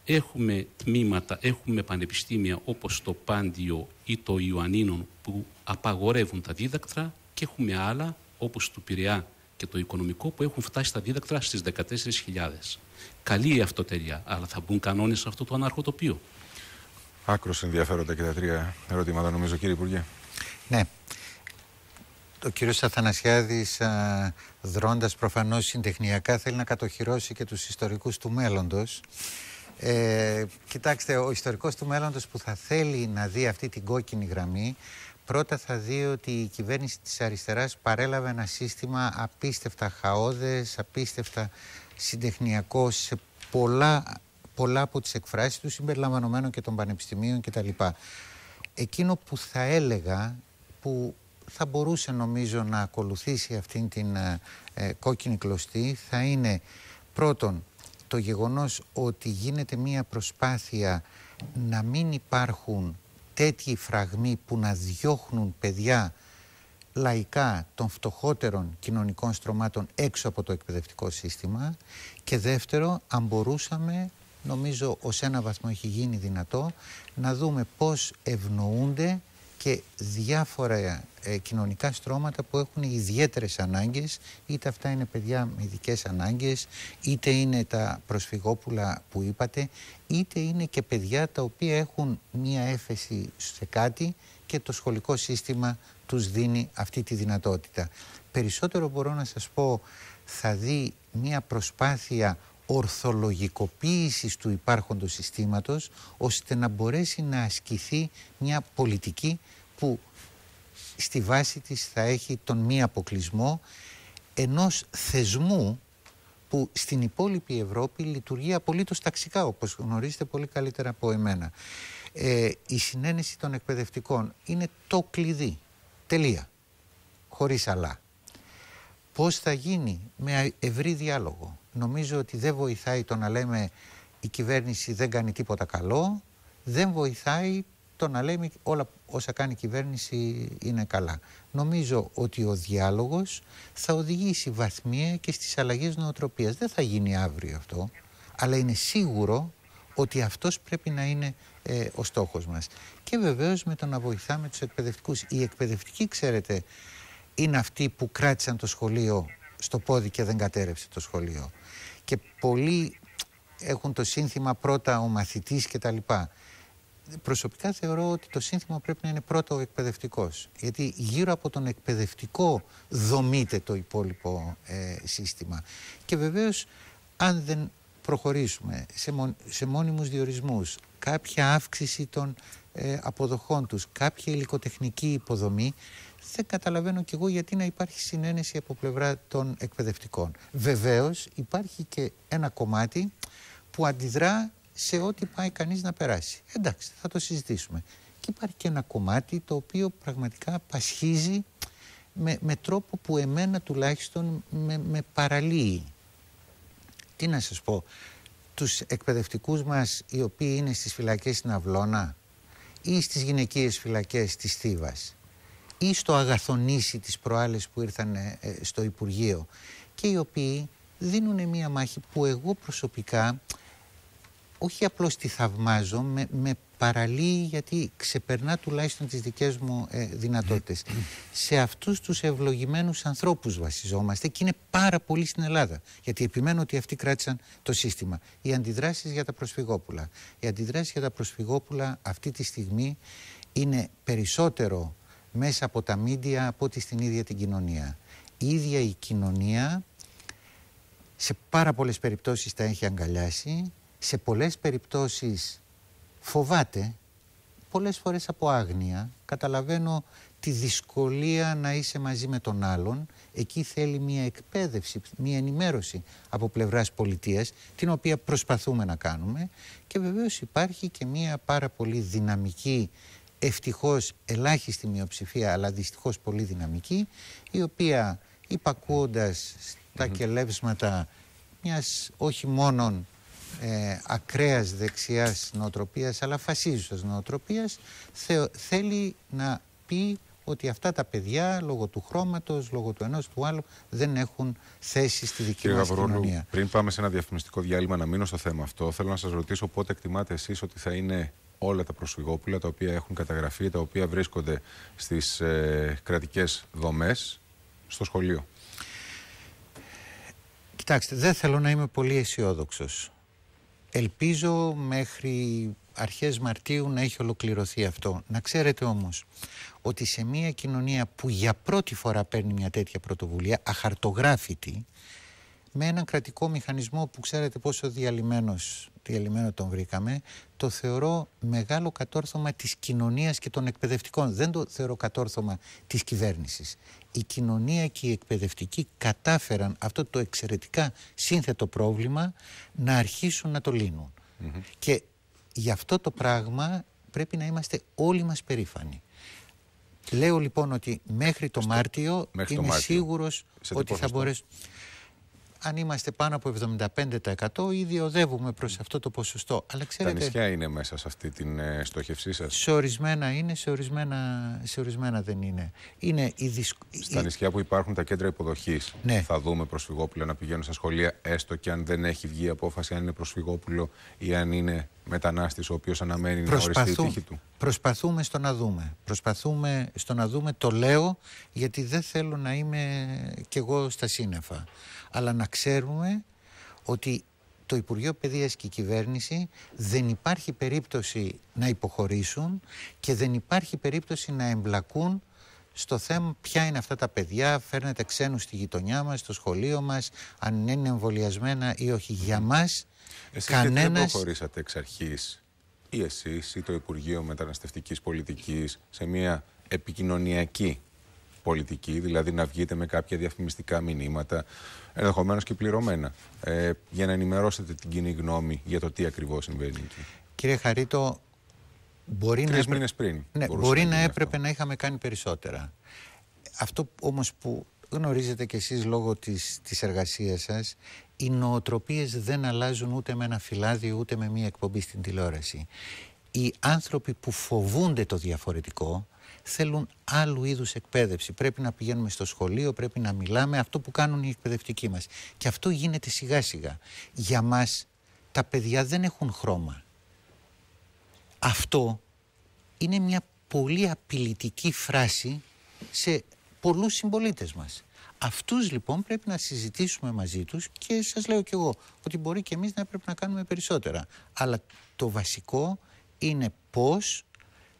Έχουμε τμήματα, έχουμε πανεπιστήμια όπως το Πάντιο ή το Ιωαννίνων που απαγορεύουν τα δίδακτρα και έχουμε άλλα όπως το Πειραιά και το Οικονομικό που έχουν φτάσει στα δίδακτρα στις 14.000. Καλή η αυτοτελεία, αλλά θα μπουν κανόνες σε αυτό το αναρχοτοπίο. Άκρος ενδιαφέροντα και τα τρία ερωτήματα νομίζω κύριε Υπουργέ. Ναι. Ο κύριος Αθανασιάδης δρώντας προφανώς συντεχνιακά θέλει να κατοχυρώσει και τους ιστορικούς του μέλλοντος. Ε, κοιτάξτε, ο ιστορικός του μέλλοντος που θα θέλει να δει αυτή την κόκκινη γραμμή πρώτα θα δει ότι η κυβέρνηση της αριστεράς παρέλαβε ένα σύστημα απίστευτα χαόδες, απίστευτα συντεχνιακό σε πολλά, πολλά από τις εκφράσεις του συμπεριλαμβανομένων και των πανεπιστημίων κτλ. Εκείνο που θα έλεγα που θα μπορούσε νομίζω να ακολουθήσει αυτήν την ε, ε, κόκκινη κλωστή θα είναι πρώτον το γεγονός ότι γίνεται μία προσπάθεια να μην υπάρχουν τέτοιοι φραγμοί που να διώχνουν παιδιά λαϊκά των φτωχότερων κοινωνικών στρωμάτων έξω από το εκπαιδευτικό σύστημα και δεύτερο αν μπορούσαμε νομίζω ως ένα βαθμό έχει γίνει δυνατό να δούμε πώς ευνοούνται και διάφορα ε, κοινωνικά στρώματα που έχουν ιδιαίτερες ανάγκες είτε αυτά είναι παιδιά με ειδικές ανάγκες είτε είναι τα προσφυγόπουλα που είπατε είτε είναι και παιδιά τα οποία έχουν μία έφεση σε κάτι και το σχολικό σύστημα τους δίνει αυτή τη δυνατότητα. Περισσότερο μπορώ να σας πω θα δει μία προσπάθεια ορθολογικοποίησης του υπάρχοντος συστήματος ώστε να μπορέσει να ασκηθεί μια πολιτική που στη βάση της θα έχει τον μη αποκλεισμό ενός θεσμού που στην υπόλοιπη Ευρώπη λειτουργεί απολύτως ταξικά, όπως γνωρίζετε πολύ καλύτερα από εμένα. Ε, η συνένεση των εκπαιδευτικών είναι το κλειδί. Τελεία. Χωρίς αλλά. Πώς θα γίνει με ευρύ διάλογο. Νομίζω ότι δεν βοηθάει το να λέμε η κυβέρνηση δεν κάνει τίποτα καλό. Δεν βοηθάει το να λέμε όλα όσα κάνει η κυβέρνηση είναι καλά. Νομίζω ότι ο διάλογος θα οδηγήσει βαθμία και στις αλλαγές νοοτροπίας. Δεν θα γίνει αύριο αυτό, αλλά είναι σίγουρο ότι αυτός πρέπει να είναι ε, ο στόχος μας. Και βεβαίως με το να βοηθάμε τους εκπαιδευτικούς. Οι εκπαιδευτικοί, ξέρετε, είναι αυτοί που κράτησαν το σχολείο στο πόδι και δεν κατέρευσε το σχολείο. Και πολλοί έχουν το σύνθημα πρώτα ο μαθητής κτλ. Προσωπικά θεωρώ ότι το σύνθημα πρέπει να είναι πρώτο ο εκπαιδευτικός. Γιατί γύρω από τον εκπαιδευτικό δομείται το υπόλοιπο ε, σύστημα. Και βεβαίως αν δεν προχωρήσουμε σε, μο, σε μόνιμους διορισμούς, κάποια αύξηση των ε, αποδοχών τους, κάποια υλικοτεχνική υποδομή, δεν καταλαβαίνω κι εγώ γιατί να υπάρχει συνένεση από πλευρά των εκπαιδευτικών. Βεβαίως υπάρχει και ένα κομμάτι που αντιδρά σε ό,τι πάει κανείς να περάσει. Εντάξει, θα το συζητήσουμε. Και υπάρχει και ένα κομμάτι το οποίο πραγματικά πασχίζει με, με τρόπο που εμένα τουλάχιστον με, με παραλύει. Τι να σας πω, τους εκπαιδευτικούς μας οι οποίοι είναι στις φυλακές στην Αυλώνα ή στις γυναικείες φυλακές της Θήβας ή στο Αγαθονήσι τις προάλλες που ήρθαν ε, στο Υπουργείο και οι οποίοι δίνουν μια μάχη που εγώ προσωπικά όχι απλώς τη θαυμάζω, με, με παραλύει γιατί ξεπερνά τουλάχιστον τις δικές μου ε, δυνατότητες. Σε αυτούς τους ευλογημένους ανθρώπους βασιζόμαστε και είναι πάρα πολύ στην Ελλάδα. Γιατί επιμένω ότι αυτοί κράτησαν το σύστημα. Οι αντιδράσεις για τα προσφυγόπουλα. Οι αντιδράσεις για τα προσφυγόπουλα αυτή τη στιγμή είναι περισσότερο μέσα από τα μίντια από ότι στην ίδια την κοινωνία. Η ίδια η κοινωνία σε πάρα πολλές περιπτώσεις τα έχει αγκαλιάσει. Σε πολλές περιπτώσεις φοβάται, πολλές φορές από άγνοια, καταλαβαίνω τη δυσκολία να είσαι μαζί με τον άλλον, εκεί θέλει μια εκπαίδευση, μια ενημέρωση από πλευράς πολιτείας, την οποία προσπαθούμε να κάνουμε. Και βεβαίως υπάρχει και μια πάρα πολύ δυναμική, ευτυχώς ελάχιστη μειοψηφία, αλλά δυστυχώς πολύ δυναμική, η οποία υπακούοντας στα κελεύσματα μιας όχι μόνον ε, ακραίας δεξιάς νοοτροπίας αλλά φασίζουσας νοοτροπίας θέλει να πει ότι αυτά τα παιδιά λόγω του χρώματος, λόγω του ενός του άλλου δεν έχουν θέση στη δική Κύριε μας κοινωνία. Πριν πάμε σε ένα διαφημιστικό διάλειμμα να μείνω στο θέμα αυτό, θέλω να σας ρωτήσω πότε εκτιμάτε εσείς ότι θα είναι όλα τα προσφυγόπουλα τα οποία έχουν καταγραφεί, τα οποία βρίσκονται στις ε, κρατικές δομές στο σχολείο. Κοιτάξτε, δεν θέλω να είμαι πολύ αισιόδοξος. Ελπίζω μέχρι αρχές Μαρτίου να έχει ολοκληρωθεί αυτό. Να ξέρετε όμως ότι σε μια κοινωνία που για πρώτη φορά παίρνει μια τέτοια πρωτοβουλία, αχαρτογράφητη, με έναν κρατικό μηχανισμό που ξέρετε πόσο διαλυμένος, διαλυμένο τον βρήκαμε, το θεωρώ μεγάλο κατόρθωμα της κοινωνίας και των εκπαιδευτικών. Δεν το θεωρώ κατόρθωμα της κυβέρνησης. Η κοινωνία και οι εκπαιδευτικοί κατάφεραν αυτό το εξαιρετικά σύνθετο πρόβλημα να αρχίσουν να το λύνουν. Και γι' αυτό το πράγμα πρέπει να είμαστε όλοι μας περήφανοι. Λέω λοιπόν ότι μέχρι το Μάρτιο μέχρι είμαι σίγουρος ότι θα μπορέσουν αν είμαστε πάνω από 75% ήδη οδεύουμε προς αυτό το ποσοστό. Αλλά ξέρετε, Τα νησιά είναι μέσα σε αυτή την ε, στόχευσή σας; Σε ορισμένα είναι, σε ορισμένα, σε ορισμένα δεν είναι. είναι η δυσκ... Στα νησιά που υπάρχουν τα κέντρα υποδοχής ναι. θα δούμε προσφυγόπουλο να πηγαίνουν στα σχολεία έστω και αν δεν έχει βγει απόφαση αν είναι προσφυγόπουλο ή αν είναι μετανάστης ο οποίος αναμένει Προσπαθού... να οριστεί η τύχη του. Προσπαθούμε στο να δούμε. Προσπαθούμε στο να δούμε. Το λέω γιατί δεν θέλω να είμαι κι εγώ στα σύννεφα αλλά να ξέρουμε ότι το Υπουργείο Παιδείας και η κυβέρνηση δεν υπάρχει περίπτωση να υποχωρήσουν και δεν υπάρχει περίπτωση να εμπλακούν στο θέμα ποια είναι αυτά τα παιδιά, φέρνετε ξένους στη γειτονιά μας, στο σχολείο μας, αν είναι εμβολιασμένα ή όχι. Για μας Εσείς κανένας... δεν προχωρήσατε εξ αρχής; Ή εσείς ή το Υπουργείο Μεταναστευτικής Πολιτικής σε μια επικοινωνιακή πολιτική, δηλαδή να βγείτε με κάποια διαφημιστικά μηνύματα, ενδεχομένως και πληρωμένα, ε, για να ενημερώσετε την κοινή γνώμη για το τι ακριβώς συμβαίνει εκεί. Κύριε Χαρίτο, μπορεί Τρεις να, έπρεπε... μήνες πριν Ναι, μπορούσε μπορεί να να γίνει έπρεπε αυτό. να είχαμε κάνει περισσότερα. Αυτό όμως που γνωρίζετε κι εσείς λόγω της, της εργασίας σας, οι νοοτροπίες δεν αλλάζουν ούτε με ένα φυλάδιο ούτε με μία εκπομπή στην τηλεόραση. Οι άνθρωποι που φοβούνται το διαφορετικό θέλουν άλλου είδους εκπαίδευση. Πρέπει να πηγαίνουμε στο σχολείο, πρέπει να μιλάμε, αυτό που κάνουν οι εκπαιδευτικοί μας. Και αυτό γίνεται σιγά σιγά. Για μας τα παιδιά δεν έχουν χρώμα. Αυτό είναι μια πολύ απειλητική φράση σε πολλούς συμπολίτες μας. Αυτούς λοιπόν πρέπει να συζητήσουμε μαζί τους και σας λέω κι εγώ ότι μπορεί και εμείς να έπρεπε να κάνουμε περισσότερα. Αλλά το βασικό είναι πώς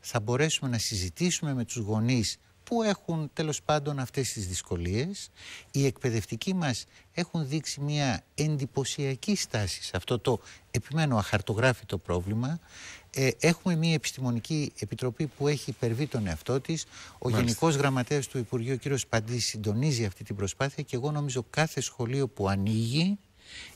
θα μπορέσουμε να συζητήσουμε με τους γονείς που έχουν τέλος πάντων αυτές τις δυσκολίες. Οι εκπαιδευτικοί μας έχουν δείξει μια εντυπωσιακή στάση σε αυτό το επιμένω αχαρτογράφητο πρόβλημα. Ε, έχουμε μια επιστημονική επιτροπή που έχει υπερβεί τον εαυτό της. Ο Μάλιστα. Γενικός Γραμματέας του Υπουργείου, κ. Παντής, συντονίζει αυτή την προσπάθεια και εγώ νομίζω κάθε σχολείο που ανοίγει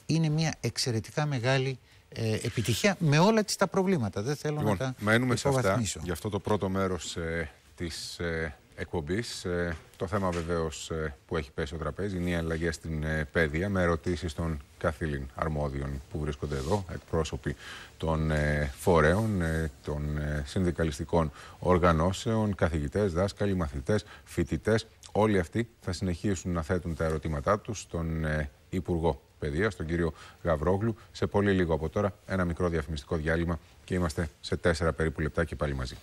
είναι μια εξαιρετικά μεγάλη ε, επιτυχία με όλα τις τα προβλήματα. Δεν θέλω Λοιπόν, να τα μένουμε σε αυτά υποβαθμίσω. για αυτό το πρώτο μέρος ε, της ε, εκπομπής. Ε, το θέμα βεβαίως ε, που έχει πέσει στο τραπέζι είναι οι αλλαγές στην ε, παιδεία με ερωτήσεις των καθήλυν αρμόδιων που βρίσκονται εδώ, εκπρόσωποι των ε, φορέων, ε, των ε, συνδικαλιστικών οργανώσεων, καθηγητές, δάσκαλοι, μαθητές, φοιτητές. Όλοι αυτοί θα συνεχίσουν να θέτουν τα ερωτήματά τους στον ε, Υπουργό Παιδείας, τον κύριο Γαβρόγλου. Σε πολύ λίγο από τώρα ένα μικρό διαφημιστικό διάλειμμα και είμαστε σε τέσσερα περίπου λεπτά και πάλι μαζί.